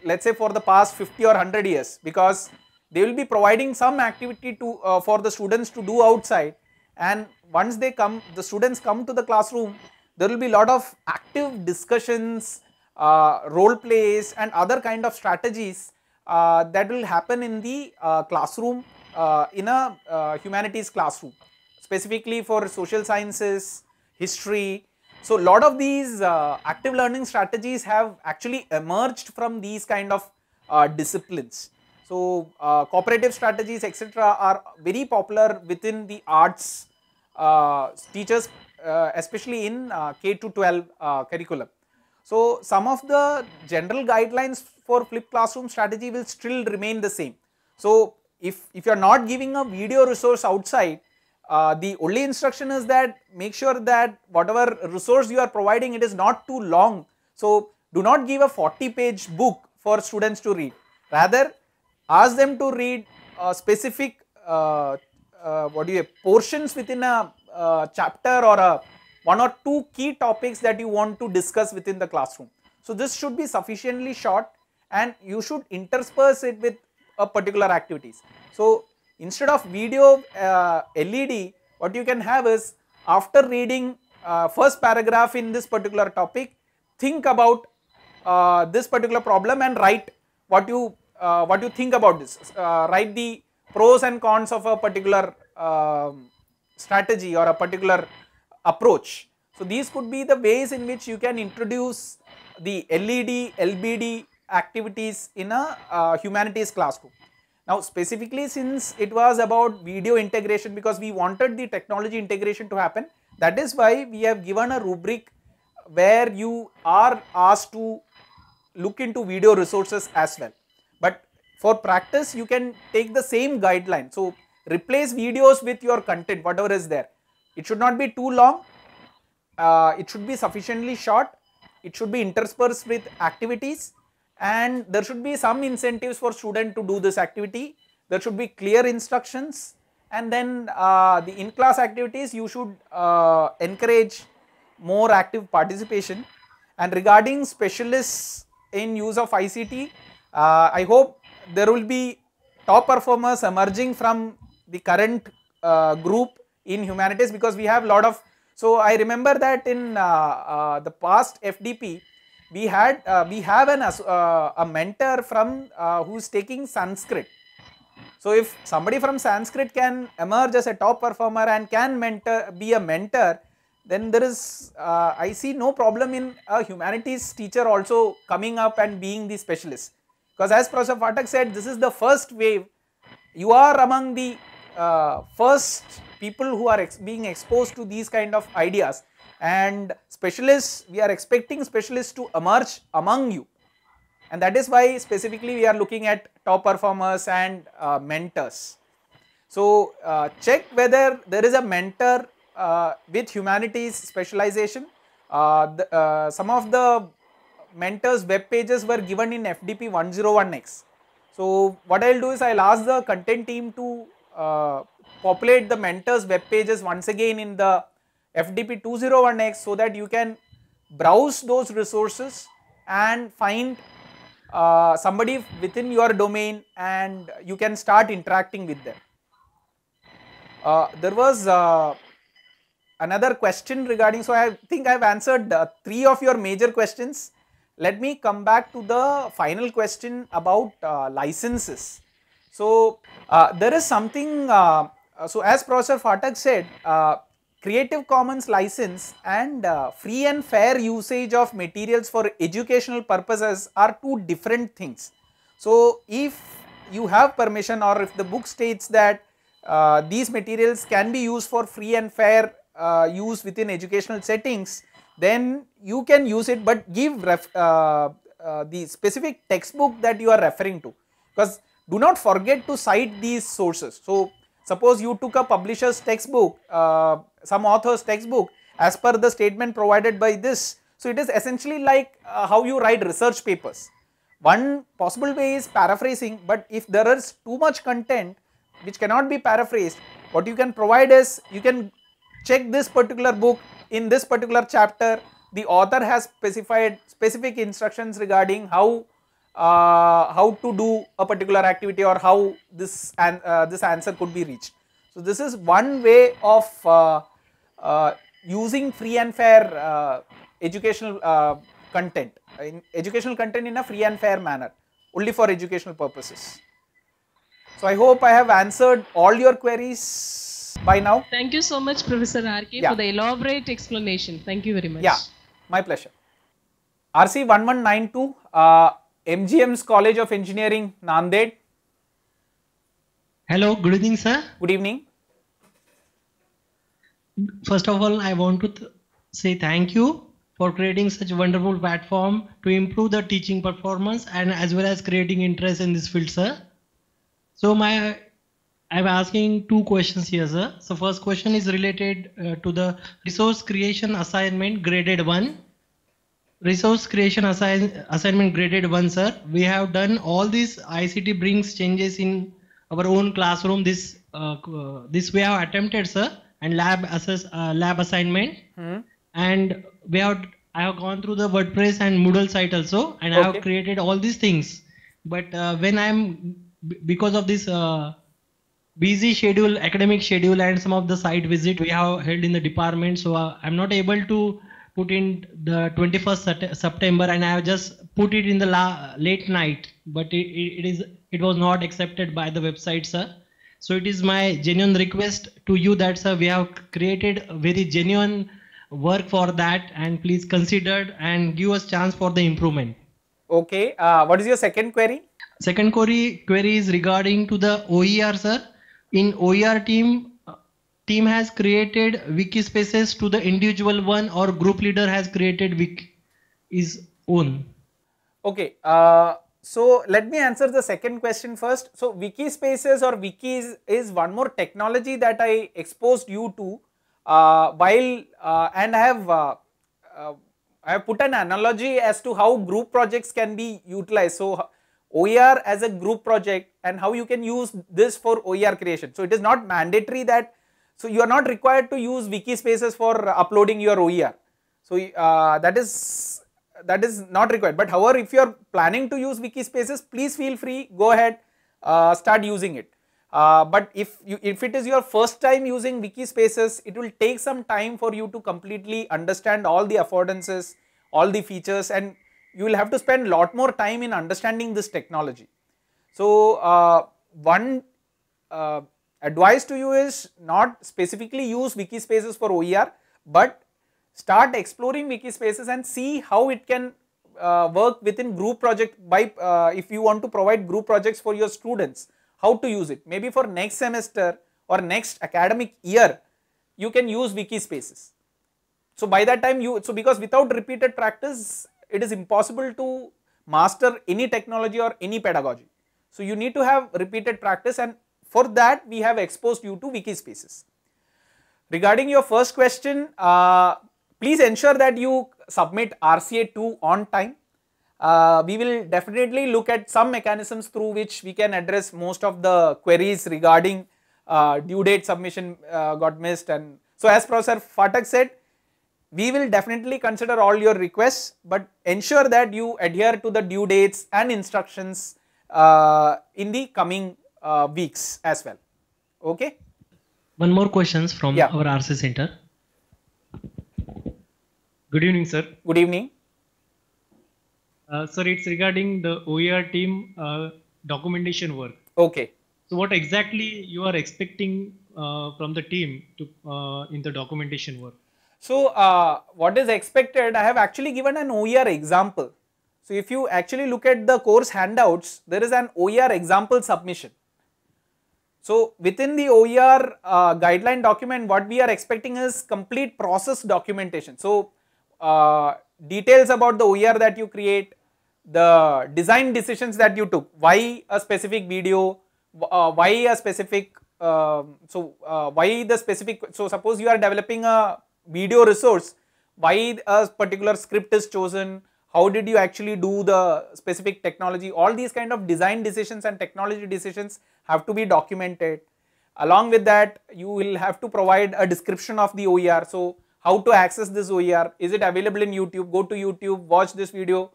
let us say for the past 50 or 100 years because they will be providing some activity to uh, for the students to do outside. And once they come the students come to the classroom there will be a lot of active discussions uh, role plays and other kind of strategies uh, that will happen in the classroom uh, in a uh, humanities classroom specifically for social sciences history so lot of these uh, active learning strategies have actually emerged from these kind of uh, disciplines. So uh, cooperative strategies etc are very popular within the arts uh, teachers especially in K to 12 uh, curriculum. So some of the general guidelines for flipped classroom strategy will still remain the same. So if, if you are not giving a video resource outside uh, the only instruction is that make sure that whatever resource you are providing it is not too long. So do not give a 40 page book for students to read rather ask them to read uh, specific uh, uh, what do you portions within a chapter or a one or two key topics that you want to discuss within the classroom. So this should be sufficiently short and you should intersperse it with a particular activities. So instead of video uh, LED, what you can have is after reading uh, first paragraph in this particular topic, think about uh, this particular problem and write what you uh, what you think about this. Uh, write the pros and cons of a particular um, strategy or a particular approach. So these could be the ways in which you can introduce the LED, LBD activities in a uh, humanities classroom. Now specifically since it was about video integration because we wanted the technology integration to happen that is why we have given a rubric where you are asked to look into video resources as well. But for practice you can take the same guideline. So replace videos with your content whatever is there. It should not be too long, uh, it should be sufficiently short it should be interspersed with activities and there should be some incentives for student to do this activity. There should be clear instructions and then uh, the in-class activities you should uh, encourage more active participation and regarding specialists in use of ICT, uh, I hope there will be top performers emerging from the current uh, group in humanities because we have a lot of so I remember that in uh, uh, the past FDP we had uh, we have an uh, a mentor from uh, who is taking Sanskrit. So if somebody from Sanskrit can emerge as a top performer and can mentor be a mentor, then there is uh, I see no problem in a humanities teacher also coming up and being the specialist. Because as Professor Phatak said, this is the first wave. You are among the uh, first people who are ex being exposed to these kind of ideas and specialists, we are expecting specialists to emerge among you and that is why specifically we are looking at top performers and uh, mentors. So, uh, check whether there is a mentor uh, with humanities specialization. Uh, the, uh, some of the mentors web pages were given in FDP 101x. So, what I will do is I will ask the content team to uh, populate the mentors web pages once again in the FDP 201x so that you can browse those resources and find uh, somebody within your domain and you can start interacting with them. Uh, there was uh, another question regarding, so I think I have answered uh, three of your major questions. Let me come back to the final question about uh, licenses. So, uh, there is something, so as Professor Phatak said, Creative Commons license and uh, free and fair usage of materials for educational purposes are two different things. So, if you have permission or if the book states that uh, these materials can be used for free and fair uh, use within educational settings, then you can use it but give uh, uh, the specific textbook that you are referring to because do not forget to cite these sources. So, suppose you took a publisher's textbook uh, some author's textbook as per the statement provided by this. So, it is essentially like uh, how you write research papers. One possible way is paraphrasing, but if there is too much content which cannot be paraphrased, what you can provide is you can check this particular book in this particular chapter, the author has specified specific instructions regarding how uh, how to do a particular activity or how this and uh, this answer could be reached. So, this is one way of uh, uh, using free and fair uh, educational uh, content, in educational content in a free and fair manner, only for educational purposes. So I hope I have answered all your queries by now. Thank you so much, Professor RK, Yeah. for the elaborate explanation. Thank you very much. Yeah, my pleasure. RC 1192, uh, MGM's College of Engineering, Nanded. Hello, good evening, sir. Good evening. First of all, I want to th- say thank you for creating such a wonderful platform to improve the teaching performance and as well as creating interest in this field, sir. So my, I'm asking two questions here, sir. So first question is related uh, to the resource creation assignment graded one. Resource creation assign, assignment graded one, sir. We have done all these ICT brings changes in our own classroom. This uh, uh, this we have attempted, sir, and lab assess uh, lab assignment Hmm. and we have I have gone through the WordPress and Moodle site also, and I have created all these things. But uh, when I'm because of this uh, busy schedule, academic schedule, and some of the site visit we have held in the department, so uh, I'm not able to put in the 21st September, and I have just put it in the la- late night. But it, it, is it was not accepted by the website, sir. So it is my genuine request to you that sir, we have created very genuine work for that and please consider and give us chance for the improvement. Okay, uh, what is your second query? Second query, query is regarding to the OER sir. In OER team, team has created wiki spaces to the individual one or group leader has created wiki is own. Okay, uh, so let me answer the second question first. So wiki spaces or wikis is one more technology that I exposed you to uh, while uh, and I have uh, uh, I have put an analogy as to how group projects can be utilized. So OER as a group project and how you can use this for OER creation. So it is not mandatory that, so you are not required to use wiki spaces for uploading your OER. So uh, that is that is not required. But however, if you are planning to use wiki spaces, please feel free, go ahead, uh, start using it. Uh, but if you, if it is your first time using wiki spaces, it will take some time for you to completely understand all the affordances, all the features and you will have to spend lot more time in understanding this technology. So uh, one uh, advice to you is not specifically use wiki spaces for OER, but start exploring wiki spaces and see how it can uh, work within group project by uh, if you want to provide group projects for your students how to use it. Maybe for next semester or next academic year you can use wiki spaces. So by that time you so because without repeated practice it is impossible to master any technology or any pedagogy. So you need to have repeated practice and for that we have exposed you to wiki spaces regarding your first question uh, please ensure that you submit RCA 2 on time. Uh, we will definitely look at some mechanisms through which we can address most of the queries regarding uh, due date submission uh, got missed and so as Professor Phatak said, we will definitely consider all your requests but ensure that you adhere to the due dates and instructions uh, in the coming uh, weeks as well. Okay. One more questions from Yeah. our RC center. Good evening, sir. Good evening. Uh, sir, it's regarding the OER team uh, documentation work. Okay. So, what exactly you are expecting uh, from the team to uh, in the documentation work? So uh, what is expected, I have actually given an OER example. So if you actually look at the course handouts, there is an OER example submission. So within the OER uh, guideline document, what we are expecting is complete process documentation. So uh, details about the OER that you create, the design decisions that you took, why a specific video, uh, why a specific, um, so uh, why the specific, so suppose you are developing a video resource, why a particular script is chosen, how did you actually do the specific technology, all these kind of design decisions and technology decisions have to be documented. Along with that, you will have to provide a description of the OER. So how to access this OER, is it available in YouTube, go to YouTube, watch this video.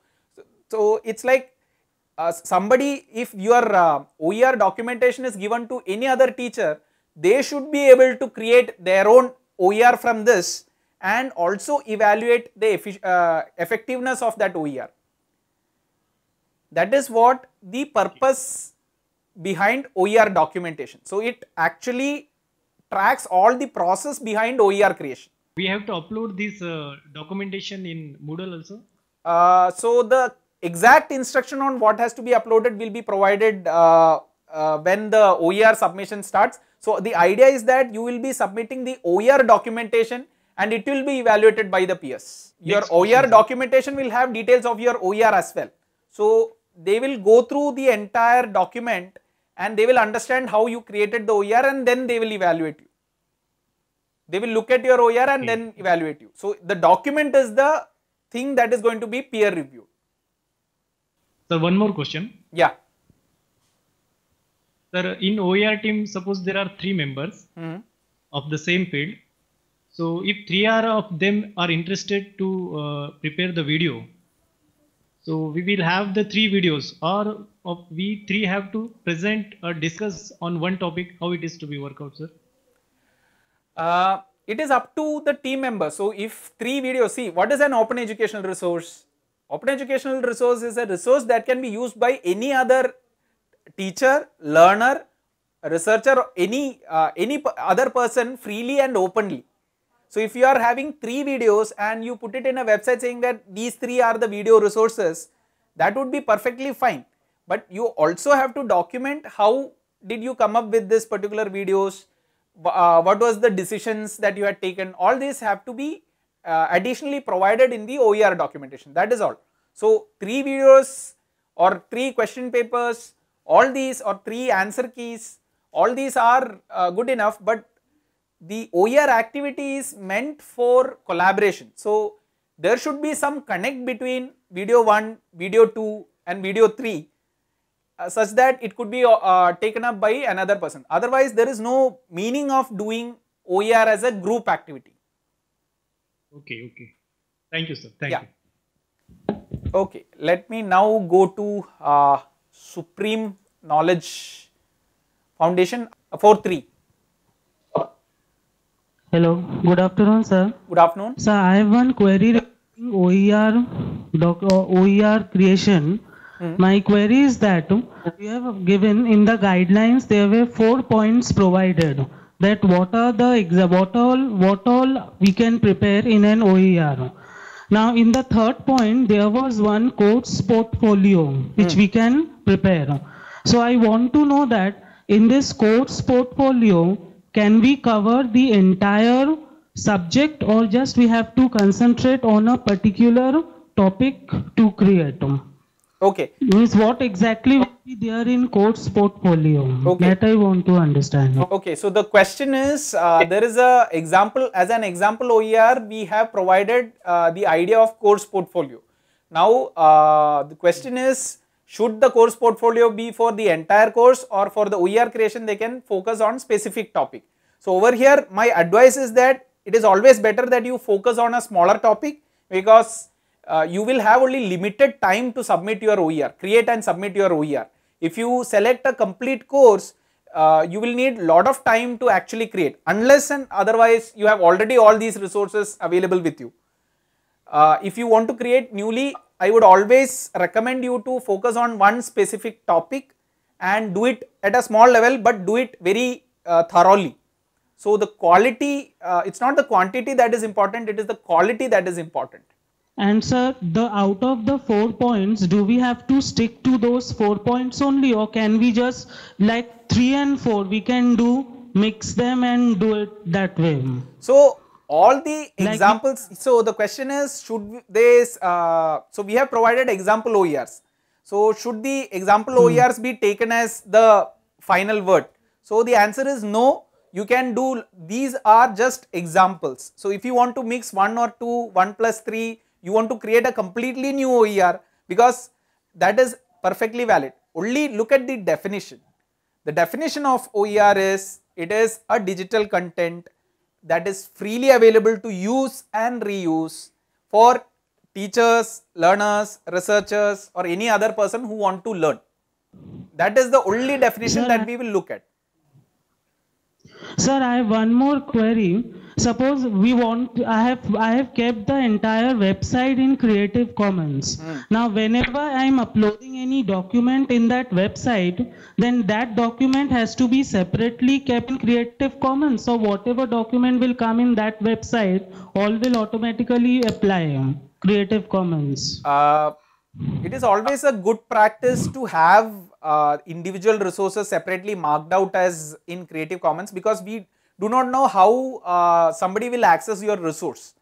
So, it's like uh, somebody, if your uh, OER documentation is given to any other teacher, they should be able to create their own OER from this and also evaluate the uh, effectiveness of that OER. That is what the purpose behind OER documentation. So it actually tracks all the process behind OER creation. We have to upload this uh, documentation in Moodle also. Uh, so the exact instruction on what has to be uploaded will be provided uh, uh, when the OER submission starts. So the idea is that you will be submitting the OER documentation and it will be evaluated by the peers. Your Next OER question, documentation will have details of your OER as well. So they will go through the entire document and they will understand how you created the OER and then they will evaluate you. They will look at your OER and then evaluate you. So the document is the thing that is going to be peer reviewed. Sir, one more question. Yeah. Sir, in OER team, suppose there are three members Mhm. of the same field. So, if three are of them are interested to uh, prepare the video, so we will have the three videos, or we three have to present or discuss on one topic how it is to be worked out, sir. Uh, it is up to the team member. So if three videos, see what is an open educational resource? Open educational resource is a resource that can be used by any other teacher, learner, researcher, any uh, any other person freely and openly. So if you are having three videos and you put it in a website saying that these three are the video resources, that would be perfectly fine. But you also have to document how did you come up with this particular videos, uh, what was the decisions that you had taken. All these have to be uh, additionally provided in the OER documentation. That is all. So three videos or three question papers, all these or three answer keys, all these are uh, good enough, but the OER activity is meant for collaboration. So there should be some connect between video 1, video 2 and video 3 uh, such that it could be uh, uh, taken up by another person. Otherwise, there is no meaning of doing OER as a group activity. Okay, okay. Thank you, sir. Thank Yeah. you. Okay, let me now go to uh, Supreme Knowledge Foundation uh, for 3. Hello, good afternoon, sir. Good afternoon. Sir, I have one query regarding OER, doc, uh, OER creation. My query is that you have given in the guidelines there were four points provided that what are the what all what all we can prepare in an OER. Now in the third point there was one course portfolio which we can prepare. So I want to know that in this course portfolio can we cover the entire subject or just we have to concentrate on a particular topic to create? Okay. Means what exactly will be there in course portfolio? Okay. That I want to understand. Okay, so the question is, uh, there is a example, as an example OER, we have provided uh, the idea of course portfolio. Now, uh, the question is, should the course portfolio be for the entire course or for the OER creation, they can focus on specific topic. So over here, my advice is that it is always better that you focus on a smaller topic because uh, you will have only limited time to submit your OER, create and submit your OER. If you select a complete course, uh, you will need lot of time to actually create unless and otherwise you have already all these resources available with you. Uh, if you want to create newly, I would always recommend you to focus on one specific topic and do it at a small level but do it very uh, thoroughly. So the quality, uh, it's not the quantity that is important, it is the quality that is important. And sir, the out of the four points, do we have to stick to those four points only, or can we just like three and four? We can do mix them and do it that way. So all the examples, so the question is should they, uh, so we have provided example OERs. So should the example OERs be taken as the final word? So the answer is no, you can do, these are just examples. So if you want to mix one or two, one plus three, you want to create a completely new OER because that is perfectly valid. Only look at the definition. The definition of OER is it is a digital content that is freely available to use and reuse for teachers, learners, researchers or any other person who want to learn. That is the only definition that we will look at. Sir, I have one more query. Suppose we want, I have, I have kept the entire website in Creative Commons. Now, whenever I am uploading any document in that website, then that document has to be separately kept in Creative Commons. So whatever document will come in that website, all will automatically apply Creative Commons. Uh, it is always a good practice to have uh, individual resources separately marked out as in Creative Commons because we do not know how uh, somebody will access your resource.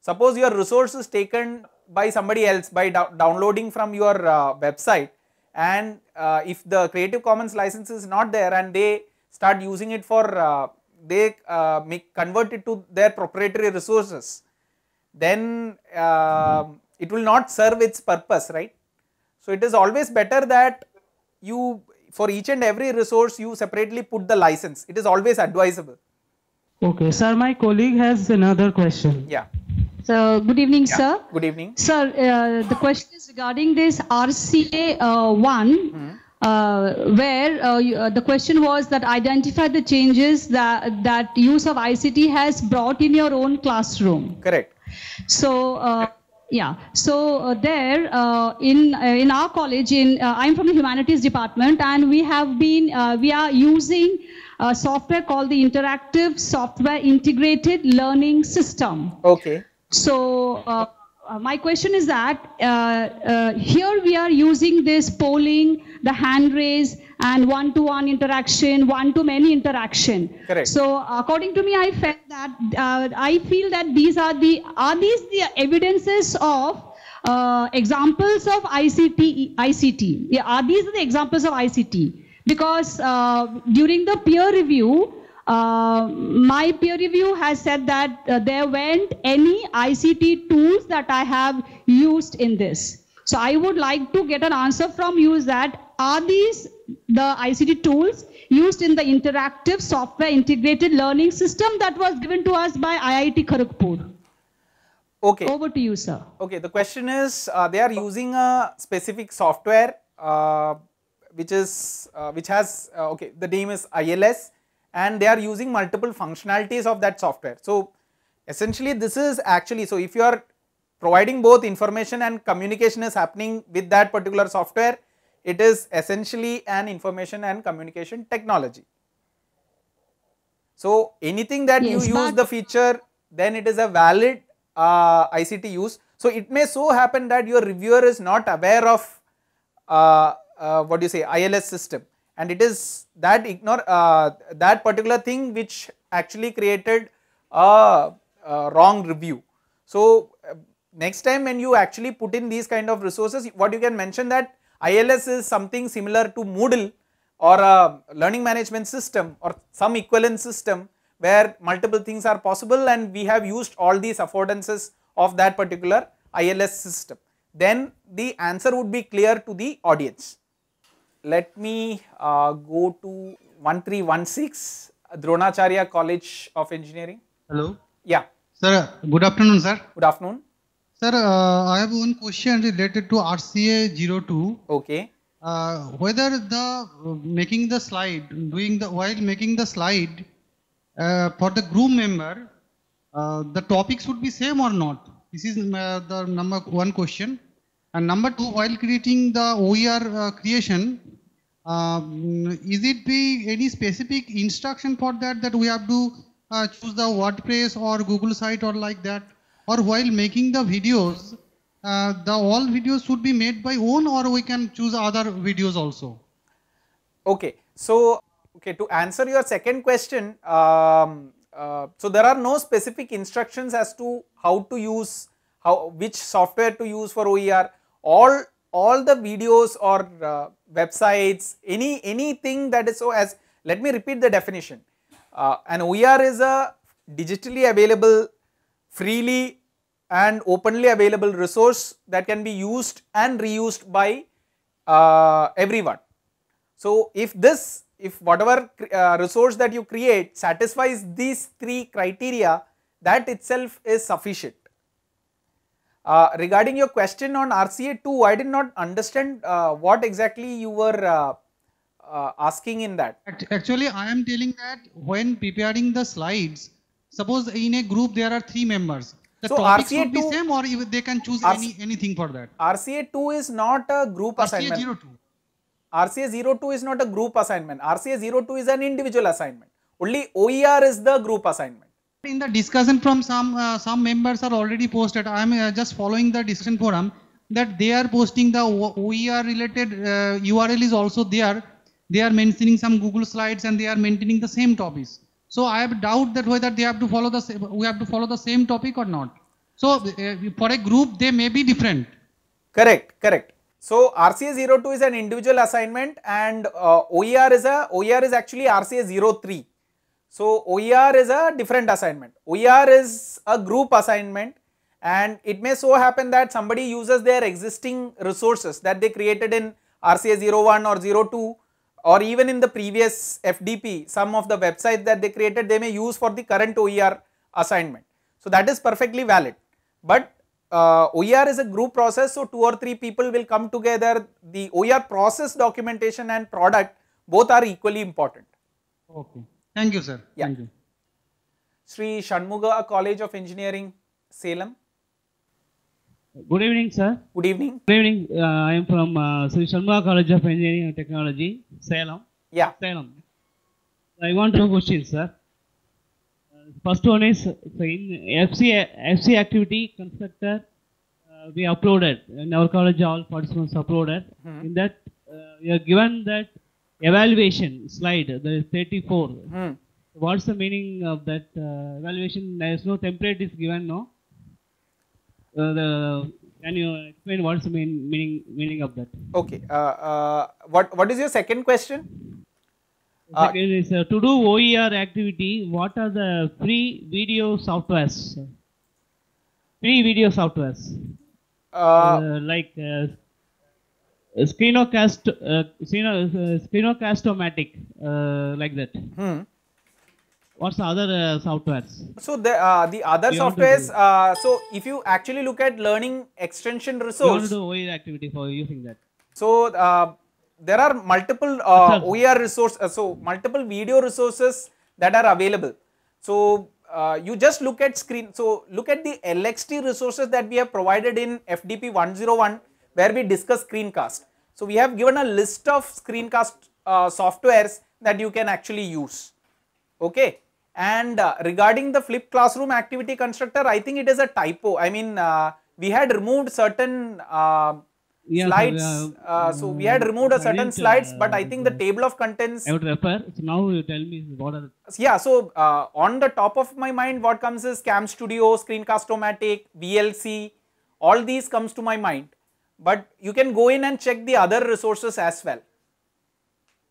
Suppose your resource is taken by somebody else by dou- downloading from your uh, website and uh, if the Creative Commons license is not there and they start using it for, uh, they uh, make convert it to their proprietary resources, then um it will not serve its purpose, right? So it is always better that you, for each and every resource, you separately put the license. It is always advisable. Okay, sir, my colleague has another question. Yeah. So, good evening, Yeah. sir. Good evening. Sir, uh, the question is regarding this RCA uh, 1, Hmm. uh, where uh, you- uh, the question was that identify the changes that, that use of ICT has brought in your own classroom. Correct. So, uh, yeah. So uh, there, uh, in uh, in our college, in uh, I'm from the humanities department, and we have been uh, we are using a software called the Interactive Software Integrated Learning System. Okay. So uh, my question is that uh, uh, here we are using this polling, the hand raise, and one-to-one interaction, one-to-many interaction. Correct. So according to me, I felt that uh, I feel that these are the are these the evidences of uh, examples of ICT ICT. Yeah, are these the examples of ICT? Because uh, during the peer review, uh, my peer review has said that uh, there weren't any ICT tools that I have used in this. So I would like to get an answer from you is that are these the ICT tools used in the interactive software integrated learning system that was given to us by IIT Kharagpur? Okay. Over to you, sir. Okay, the question is uh, they are using a specific software uh, which is uh, which has uh, okay the name is ILS and they are using multiple functionalities of that software. So essentially this is actually so if you are providing both information and communication is happening with that particular software it is essentially an information and communication technology. So anything that Yes, you use the feature then it is a valid uh, ICT use. So it may so happen that your reviewer is not aware of uh, uh, what do you say ILS system and it is that ignore uh, that particular thing which actually created a, a wrong review. So uh, next time when you actually put in these kind of resources what you can mention that ILS is something similar to Moodle or a learning management system or some equivalent system where multiple things are possible and we have used all these affordances of that particular ILS system. Then the answer would be clear to the audience. Let me uh, go to 1316 Dronacharya College of Engineering. Hello. Yeah, Sir, good afternoon, sir. good afternoon. Sir, uh, I have one question related to RCA 02. Okay. Uh, whether the uh, making the slide, doing the while making the slide uh, for the group member, uh, the topics would be same or not? This is the number one question. And number two, while creating the OER uh, creation, um, is it be any specific instruction for that that we have to uh, choose the WordPress or Google site or like that? Or while making the videos, uh, the all videos should be made by own or we can choose other videos also? Okay, so okay to answer your second question, um, uh, so there are no specific instructions as to how to use how which software to use for OER. All all the videos or uh, websites, any anything that is so as let me repeat the definition. Uh, an OER is a digitally available, freely and openly available resource that can be used and reused by uh, everyone. So if this, if whatever uh, resource that you create satisfies these three criteria, that itself is sufficient. Uh, regarding your question on RCA 2, I did not understand uh, what exactly you were uh, uh, asking in that. Actually, I am telling that when preparing the slides, suppose in a group there are three members. The So topics RCA would be same or if they can choose RC any anything for that. RCA 2 is not a group RCA assignment. 02. RCA 02 is not a group assignment. RCA 02 is an individual assignment. Only OER is the group assignment. In the discussion from some uh, some members are already posted. I am uh, just following the discussion forum that they are posting the OER related uh, URL is also there. They are mentioning some Google slides and they are maintaining the same topics. So I have doubt that whether they have to follow the same, we have to follow the same topic or not. So uh, for a group they may be different. Correct, correct. So RCA 02 is an individual assignment and uh, OER is a OER is actually RCA 03. So OER is a different assignment. OER is a group assignment and it may so happen that somebody uses their existing resources that they created in RCA 01 or 02 or even in the previous FDP, some of the websites that they created they may use for the current OER assignment. So that is perfectly valid. But uh, OER is a group process, so two or three people will come together. The OER process documentation and product both are equally important. Okay. Thank you, sir. Yeah. Thank you. Sri Shanmuga College of Engineering, Salem. Good evening, sir. Good evening. Good evening. Uh, I am from uh, Sri Shanmuga College of Engineering and Technology, Salem. Yeah. Salem. I want two questions, sir. Uh, first one is so in FC FC activity constructor. Uh, we uploaded in our college. All participants uploaded. Mhm. In that, uh, we are given that evaluation slide, the 34. Hmm. What's the meaning of that uh, evaluation? There is no template is given, no. Uh, the, can you explain what's the mean, meaning meaning of that? Okay. Uh, uh, what what is your second question? Second is uh, to do OER activity. What are the free video softwares? Free video softwares Uh, like Screenocast, uh, uh, Screenocast-O-Matic, uh, like that. Hmm. What's the other uh, softwares? So the uh, the other the softwares. Uh, so if you actually look at learning extension You want resource. to do OER activity for using that. So uh, there are multiple uh, OER resource, uh, so multiple video resources that are available. So uh, you just look at screen. So look at the LXT resources that we have provided in FDP 101 where we discuss screencast. So we have given a list of screencast uh, softwares that you can actually use. Okay. And uh, regarding the flip classroom activity constructor, I think it is a typo. I mean, uh, we had removed certain uh, Yeah, slides. uh, Uh, so we had removed a certain slides, but I think the table of contents. I would refer. So now you tell me what are Yeah, so uh, on the top of my mind, what comes is Cam Studio, Screencast-O-Matic, VLC, all these comes to my mind. But you can go in and check the other resources as well.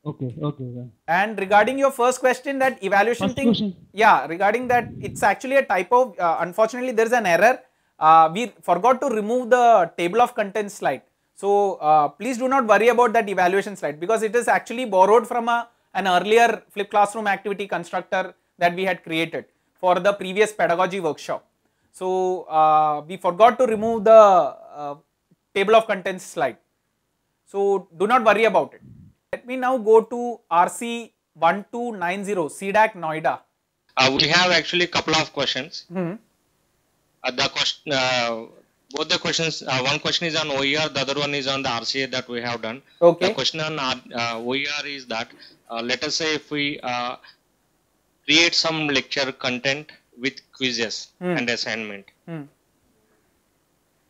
Okay, okay. sir. And regarding your first question, that evaluation First thing, question. yeah, regarding that, it's actually a typo. Uh, unfortunately, there is an error. Uh, we forgot to remove the table of contents slide. So uh, please do not worry about that evaluation slide because it is actually borrowed from a, an earlier flip classroom activity constructor that we had created for the previous pedagogy workshop. So uh, we forgot to remove the uh, table of contents slide. So do not worry about it. Let me now go to RC1290 CDAC Noida. Uh, we have actually a couple of questions. Hmm. Uh, the question, uh, both the questions, uh, one question is on OER, the other one is on the RCA that we have done. Okay. The question on uh, OER is that, uh, let us say if we uh, create some lecture content with quizzes Hmm. and assignment, Hmm.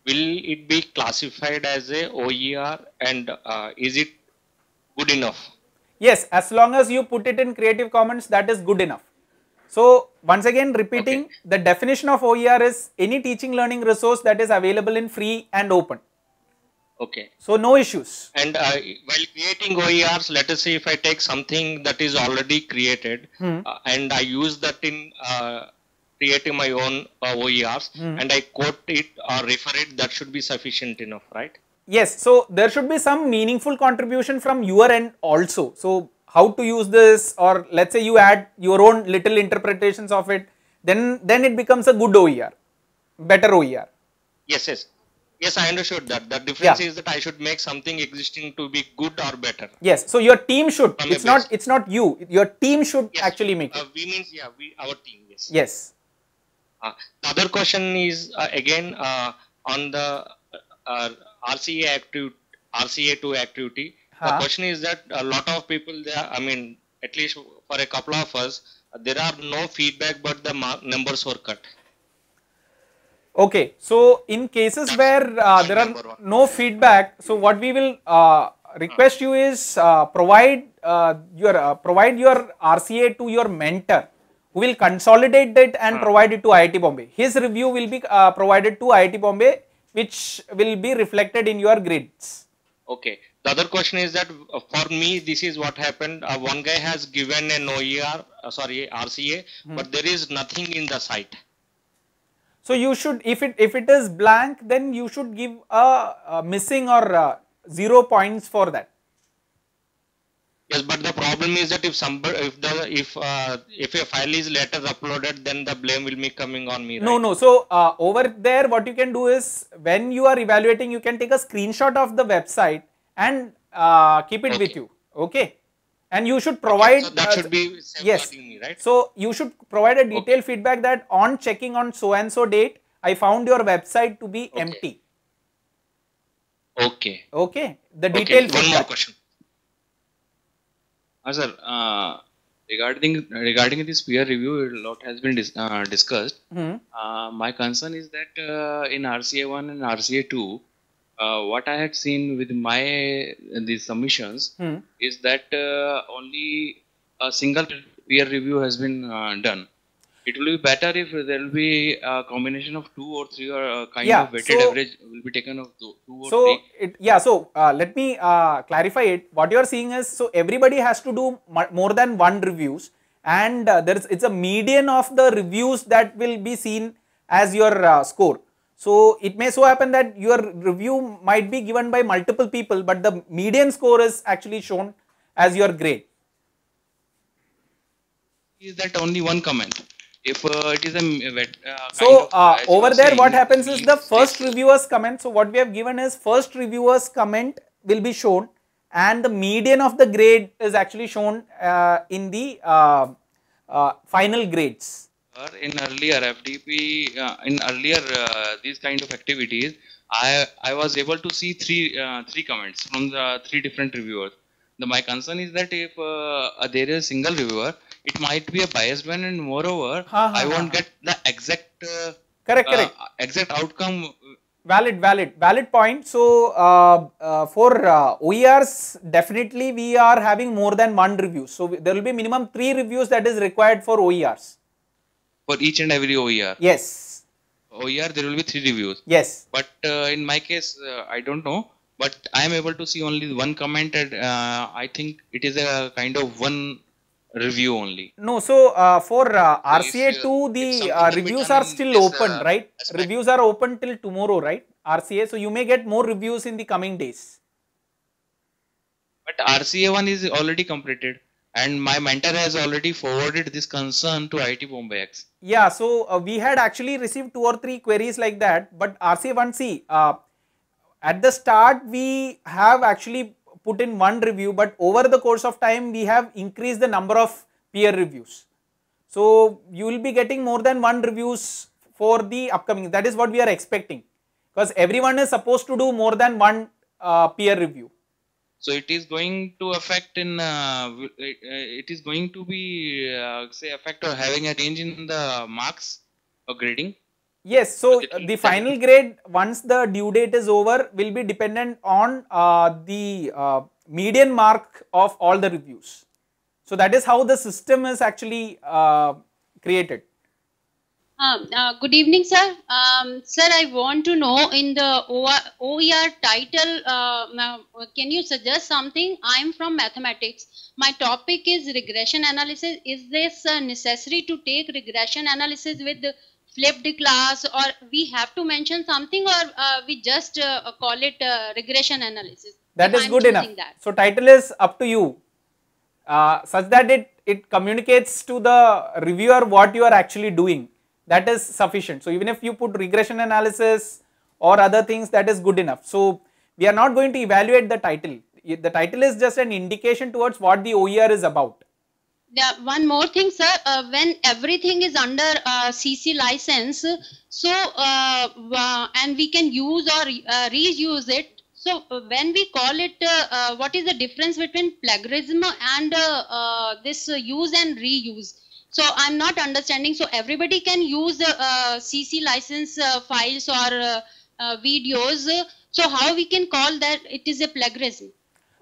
Will it be classified as a OER and uh, is it good enough? Yes, as long as you put it in Creative Commons, that is good enough. So once again repeating, the definition of OER is any teaching learning resource that is available in free and open. Okay. So no issues. And uh, while creating OERs, let us say if I take something that is already created Hmm. uh, and I use that in uh, creating my own uh, OERs Hmm. and I quote it or refer it, that should be sufficient enough, right? Yes, so there should be some meaningful contribution from your end also. So how to use this or let's say you add your own little interpretations of it, then then it becomes a good OER, better OER. Yes, yes. Yes, I understood that. The difference Yeah. is that I should make something existing to be good or better. Yes, so your team should. From It's not. It's not you. Your team should actually make Uh, it. we means, yeah, we, our team, yes. Yes. Uh, the other question is uh, again uh, on the uh, RCA active RCA2 activity. The question is that a lot of people there, I mean, at least for a couple of us, there are no feedback, but the numbers were cut. Okay, so in cases where uh, there are no feedback, so what we will uh, request you is uh, provide uh, your uh, provide your RCA to your mentor, who will consolidate it and provide it to IIT Bombay. His review will be uh, provided to IIT Bombay, which will be reflected in your grades. Okay. The other question is that uh, for me, this is what happened. Uh, one guy has given an OER, uh, sorry, RCA, Hmm. but there is nothing in the site. So you should, if it if it is blank, then you should give a, a missing or uh, zero points for that. Yes, but the problem is that if somebody, if the if uh, if a file is later uploaded, then the blame will be coming on me. No, no. So uh, over there, what you can do is when you are evaluating, you can take a screenshot of the website and uh, keep it with you. Okay. And you should provide. so that uh, should be yes. me, right? So you should provide a detailed feedback that on checking on so and so date, I found your website to be empty. Okay. Okay. The Okay, detailed one more question. Uh, sir, uh, regarding regarding this peer review, a lot has been dis- uh, discussed. Hmm. Uh, my concern is that uh, in RCA one and RCA two, uh, what I had seen with my these submissions Hmm. is that uh, only a single peer review has been uh, done. It will be better if there will be a combination of two or three or a kind Yeah, of weighted so- average will be taken of two or So three. it yeah. So uh, let me uh, clarify it. What you are seeing is so everybody has to do more than one reviews, and uh, there is it's a median of the reviews that will be seen as your uh, score. So it may so happen that your review might be given by multiple people, but the median score is actually shown as your grade. Is that only one comment? If uh, it is a wet, uh, So uh, over there, what happens is the first reviewer's comment. So what we have given is first reviewer's comment will be shown, and the median of the grade is actually shown uh, in the uh, uh, final grades. In earlier FDP, uh, in earlier uh, these kind of activities, I I was able to see three uh, three comments from the three different reviewers. The my concern is that if uh, there is a single reviewer, it might be a biased one, and moreover, Ha, ha, I won't ha. get the exact uh, Correct, uh, correct. exact outcome. Valid, valid, valid point. So uh, uh, for uh, OERs, definitely we are having more than one review. So there will be minimum three reviews that is required for OERs. for each and every OER. Yes, OER there will be three reviews. yes. But uh, in my case, uh, I don't know. But I am able to see only one comment, and uh, I think it is a kind of one review only. No, so uh, for uh, RCA you- 2, the uh, reviews are still open, uh, right? Reviews are open till tomorrow, right? RCA, so you may get more reviews in the coming days. But RCA one is already completed, and my mentor has already forwarded this concern to IIT Bombay X. Yeah, so uh, we had actually received two or three queries like that, but RCA1C, uh, at the start we have actually put in one review, but over the course of time we have increased the number of peer reviews. So you will be getting more than one reviews for the upcoming. That is what we are expecting, because everyone is supposed to do more than one uh, peer review. So it is going to affect in uh, uh, it is going to be uh, say affect or having a change in the marks or grading. Yes, so uh, the final grade once the due date is over will be dependent on uh, the uh, median mark of all the reviews. So that is how the system is actually uh, created. Um, uh, good evening, sir. Um, sir, I want to know in the OER title, uh, can you suggest something? I'm from mathematics. My topic is regression analysis. Is this uh, necessary to take regression analysis with the flipped class or we have to mention something or uh, we just uh, call it uh, regression analysis? That is I'm good enough. That. So title is up to you, uh, such that it it communicates to the reviewer what you are actually doing. That is sufficient. So even if you put regression analysis or other things, that is good enough. So we are not going to evaluate the title. The title is just an indication towards what the OER is about. Yeah, one more thing, sir. Uh, when everything is under uh, CC license, so uh, and we can use or uh, reuse it. So uh, when we call it, uh, what is the difference between plagiarism and this use and reuse? So I'm not understanding. So everybody can use CC license files or videos. So how we can call that it is a plagiarism?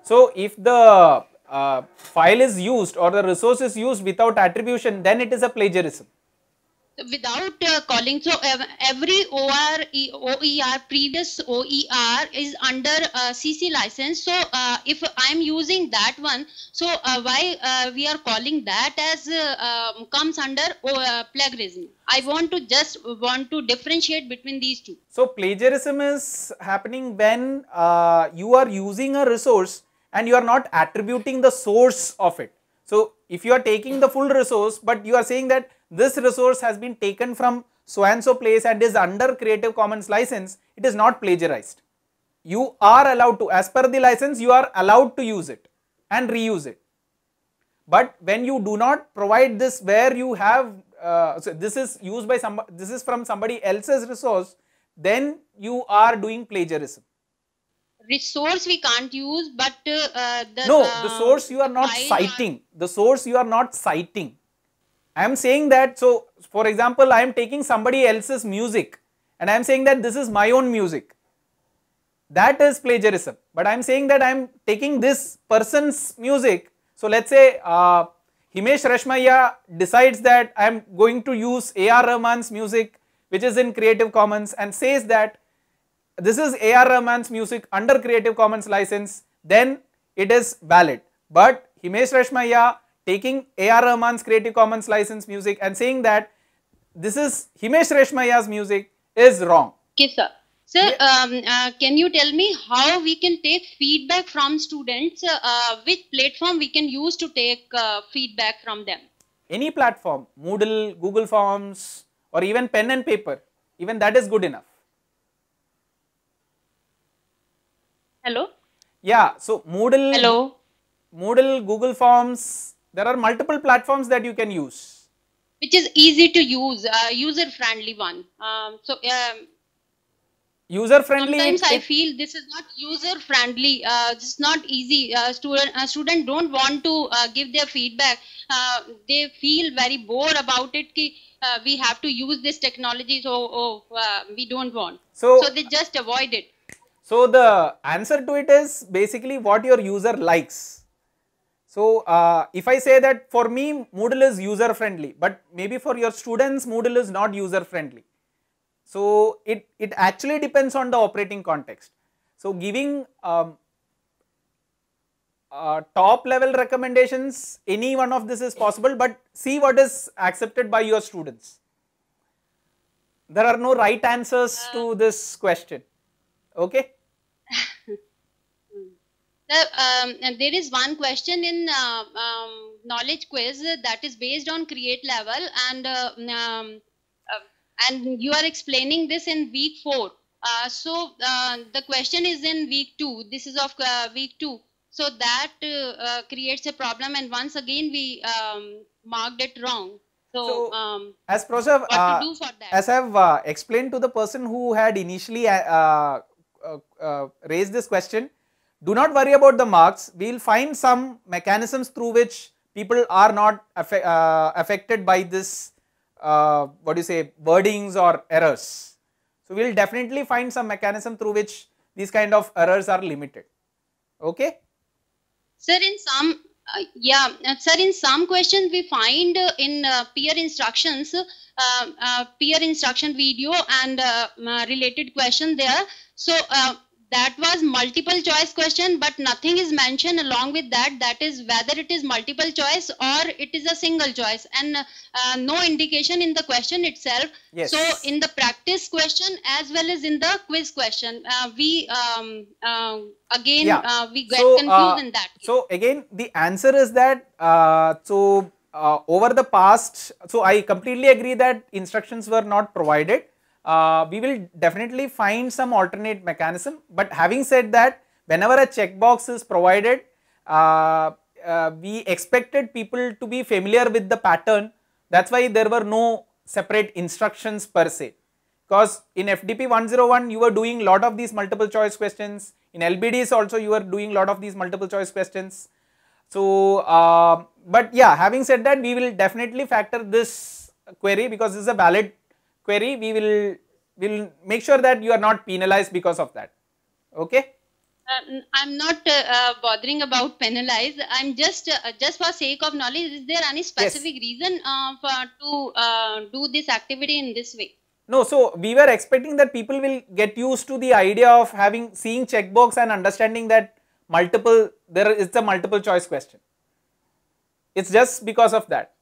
So if the uh, file is used or the resource is used without attribution, then it is a plagiarism. without uh, calling so every OR E- OER previous OER is under uh, CC license. So uh, if I'm using that one so uh, why uh, we are calling that as uh, um, comes under plagiarism? I want to just want to differentiate between these two. So plagiarism is happening when uh, you are using a resource and you are not attributing the source of it. So if you are taking the full resource but you are saying that this resource has been taken from so and so place and is under Creative Commons license, it is not plagiarized. You are allowed to, as per the license, you are allowed to use it and reuse it. But when you do not provide this where you have, uh, so this is used by some, this is from somebody else's resource, then you are doing plagiarism. Resource we can't use but uh, the No, uh, the source you are not citing. The source you are not citing. I am saying that, so for example, I am taking somebody else's music and I am saying that this is my own music. That is plagiarism. But I am saying that I am taking this person's music. So let's say uh, Himesh Reshammiya decides that I am going to use A.R. Rahman's music which is in Creative Commons and says that this is A.R. Rahman's music under Creative Commons license, then it is valid. But Himesh Reshammiya taking A.R. Rahman's Creative Commons license music and saying that this is Himesh Reshammiya's music is wrong. Okay, sir. Sir, um, uh, can you tell me how we can take feedback from students? Uh, uh, which platform we can use to take uh, feedback from them? Any platform, Moodle, Google Forms, or even pen and paper, even that is good enough. Hello? Yeah, so Moodle, Hello? Moodle, Google Forms, there are multiple platforms that you can use. Which is easy to use, uh, user friendly one. Um, so, um, User friendly. sometimes I feel this is not user friendly. Uh, it's not easy. Uh, student, uh, student don't want to uh, give their feedback. Uh, they feel very bored about it. Ki, uh, we have to use this technology, so oh, uh, we don't want. So- so they just avoid it. So the answer to it is basically what your user likes. So uh, if I say that for me Moodle is user friendly, but maybe for your students Moodle is not user friendly. So it, it actually depends on the operating context. So giving um, uh, top level recommendations, any one of this is possible, but see what is accepted by your students. There are no right answers to this question. Okay. Um, and there is one question in uh, um, knowledge quiz that is based on create level and uh, um, uh, and you are explaining this in week 4 uh, so uh, the question is in week 2 this is of uh, week 2 so that creates a problem and once again we um, marked it wrong. So, um, As Professor, what to do for that? as I have uh, explained to the person who had initially uh, uh, uh, raised this question, do not worry about the marks. We will find some mechanisms through which people are not uh, affected by this, uh, what do you say, wordings or errors. So we will definitely find some mechanism through which these kind of errors are limited. Okay. Sir, in some, uh, yeah, uh, sir, in some questions we find uh, in uh, peer instructions, peer instruction video and related question there. So that was multiple choice question, but nothing is mentioned along with that. That is whether it is multiple choice or it is a single choice, and uh, no indication in the question itself. Yes. So in the practice question as well as in the quiz question, uh, we um, uh, again Yeah. uh, we get So, confused uh, in that. So again, the answer is that uh, so uh, over the past, so I completely agree that instructions were not provided. Uh, we will definitely find some alternate mechanism. But having said that, whenever a checkbox is provided, uh, uh, we expected people to be familiar with the pattern. That's why there were no separate instructions per se because in FDP 101 you were doing lot of these multiple choice questions in LBDs also you were doing lot of these multiple choice questions so uh, but yeah having said that we will definitely factor this query because this is a valid query we will will make sure that you are not penalized because of that okay n- I'm not uh, uh, bothering about penalize. I'm just uh, just for sake of knowledge. Is there any specific reason uh, for to uh, do this activity in this way? No, so we were expecting that people will get used to the idea of having seeing checkbox and understanding that multiple there is a multiple choice question. It's just because of that.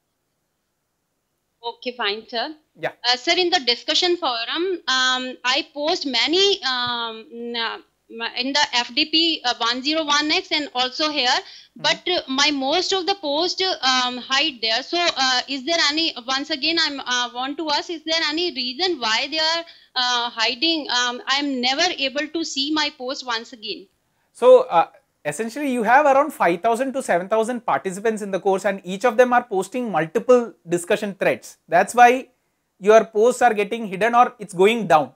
Okay, fine, sir. Yeah. Uh, sir, in the discussion forum, um, I post many um, in the FDP uh, 101X and also here, but uh, my most of the post um, hide there. So, uh, is there any? Once again, I'm uh, want to ask: Is there any reason why they are uh, hiding? Um, I'm never able to see my post once again. So uh, essentially you have around 5000 to 7000 participants in the course and each of them are posting multiple discussion threads. That's why your posts are getting hidden or it's going down.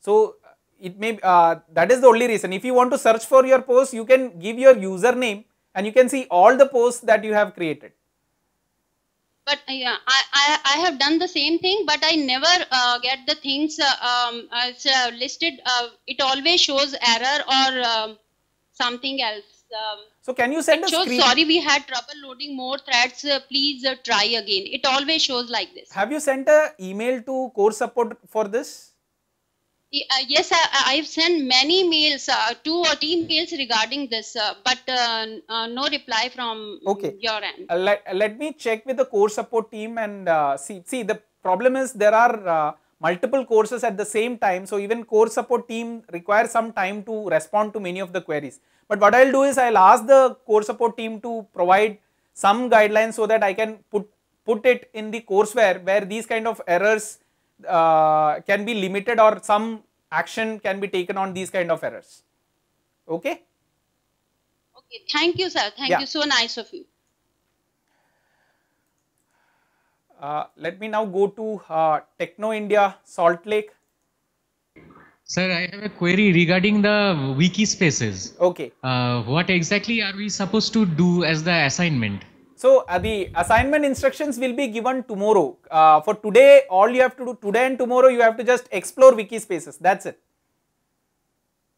So it may uh, that is the only reason. If you want to search for your post, you can give your username and you can see all the posts that you have created. But uh, yeah, I, I I have done the same thing, but I never uh, get the things uh, um, uh, listed. It always shows error or um, something else. Um, So can you send it a shows screen? sorry we had trouble loading more threads. Uh, please uh, try again. It always shows like this. Have you sent a email to core support for this? Uh, yes, I, I've sent many mails, uh, two or three mails regarding this, uh, but uh, uh, no reply from Okay. your end. Uh, let, let me check with the core support team and uh, see. See, the problem is there are uh, multiple courses at the same time. So even course support team requires some time to respond to many of the queries. But what I'll do is I'll ask the course support team to provide some guidelines so that I can put put it in the courseware where these kind of errors uh, can be limited or some action can be taken on these kind of errors. Okay. Okay, thank you, sir. Thank Yeah. you. So nice of you. Uh, let me now go to uh, Techno India Salt Lake. Sir, I have a query regarding the Wikispaces. Okay. Uh, what exactly are we supposed to do as the assignment? So uh, the assignment instructions will be given tomorrow. Uh, for today, all you have to do today and tomorrow, you have to just explore Wikispaces. That's it.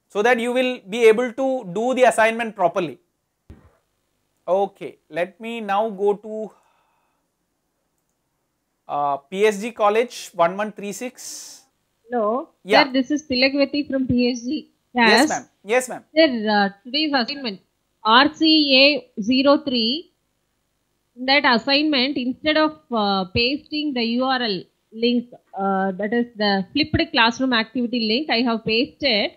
So that you will be able to do the assignment properly. Okay, let me now go to uh, PSG College 1136. Hello. Yeah. Sir, this is Tilakvati from PSG. Yes, ma'am. Yes, ma'am. Sir, uh, today's assignment RCA 03. In that assignment, instead of uh, pasting the URL link, uh, that is the flipped classroom activity link, I have pasted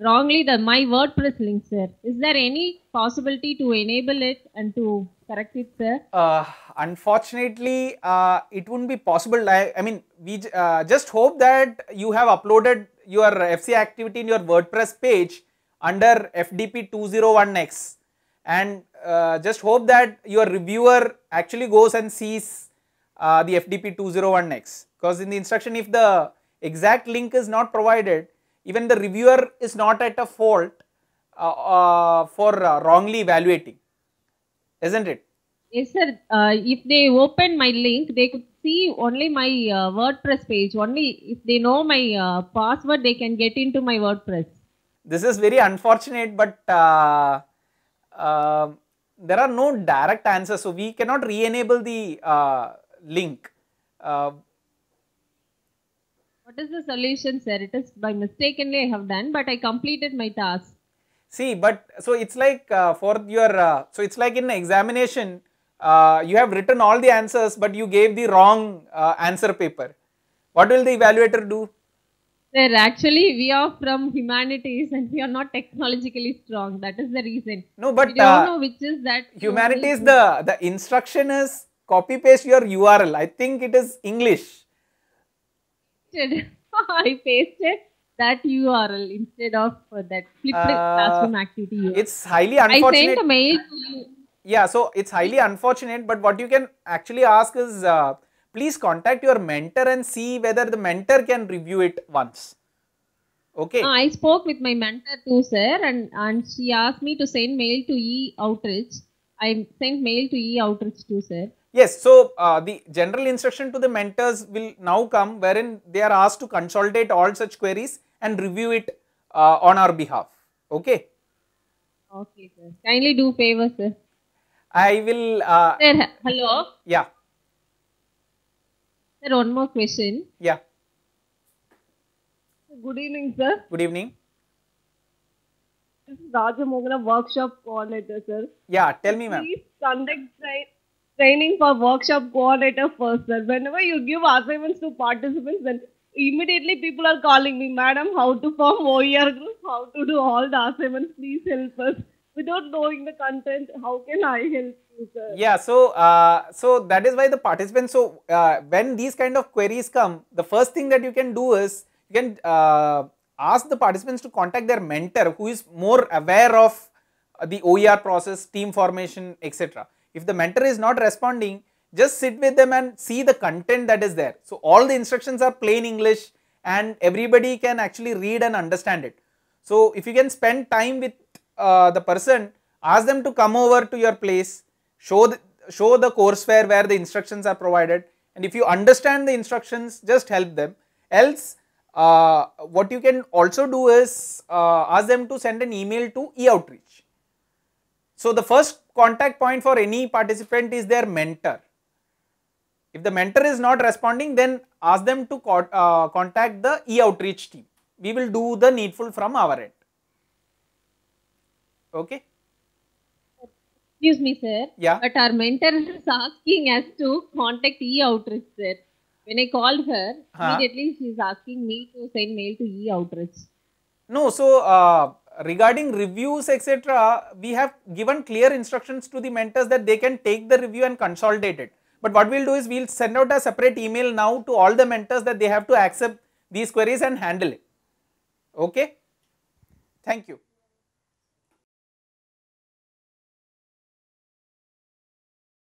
wrongly the my WordPress link, sir. Is there any possibility to enable it and to correct it, sir? Uh, unfortunately, uh, it wouldn't be possible. I, I mean, we uh, just hope that you have uploaded your FC activity in your WordPress page under FDP201X and uh, just hope that your reviewer actually goes and sees uh, the FDP201X because in the instruction if the exact link is not provided even the reviewer is not at a fault uh, uh, for uh, wrongly evaluating isn't it Yes, sir. Uh, if they open my link, they could see only my uh, WordPress page. Only if they know my uh, password, they can get into my WordPress. this is very unfortunate but uh, uh, there are no direct answers so we cannot re-enable the uh, link uh, What is the solution, sir? It is by mistakenly I have done, but I completed my task. See but so it's like uh, for your uh, so it's like in examination uh, you have written all the answers but you gave the wrong uh, answer paper what will the evaluator do Sir, actually, we are from humanities and we are not technologically strong. That is the reason. No, but we don't uh, know which is that. humanities the the instruction is copy paste your url i think it is english (laughs) I pasted that URL instead of uh, that flipped Uh, classroom activity. URL. it's highly I unfortunate sent a mail yeah so it's highly unfortunate but what you can actually ask is uh, please contact your mentor and see whether the mentor can review it once okay Uh, I spoke with my mentor too, sir, and, and she asked me to send mail to e outreach. I sent mail to e outreach too, sir. Yes so uh, the general instruction to the mentors will now come wherein they are asked to consolidate all such queries and review it uh, on our behalf okay Okay, sir. Kindly do favor, sir. i will uh, Sir, hello. yeah Sir, one more question. yeah Good evening, sir. good evening This is Rajamogana workshop coordinator, sir. yeah tell me ma'am Please conduct tra- training for workshop coordinator first, sir. Whenever you give assignments to participants, then immediately people are calling me, Madam, how to form OER group, how to do all the assignments, please help us. Without knowing the content, how can I help you, sir? Yeah, so uh, so that is why the participants. So uh, when these kind of queries come, the first thing that you can do is you can uh, ask the participants to contact their mentor, who is more aware of the OER process, team formation, etc. If the mentor is not responding, just sit with them and see the content that is there. So all the instructions are plain English, and everybody can actually read and understand it. So if you can spend time with uh, the person, ask them to come over to your place, show the, show the courseware where the instructions are provided, and if you understand the instructions, just help them. Else, uh, what you can also do is uh, ask them to send an email to e-outreach. So the first contact point for any participant is their mentor. If the mentor is not responding, then ask them to co uh, contact the e-outreach team. We will do the needful from our end. Okay. Excuse me, sir. Yeah. But our mentor is asking us to contact e-outreach, sir. When I called her, Huh? immediately she is asking me to send mail to e-outreach. No, so uh, regarding reviews, etc., we have given clear instructions to the mentors that they can take the review and consolidate it. But what we'll do is we'll send out a separate email now to all the mentors that they have to accept these queries and handle it. Okay? Thank you.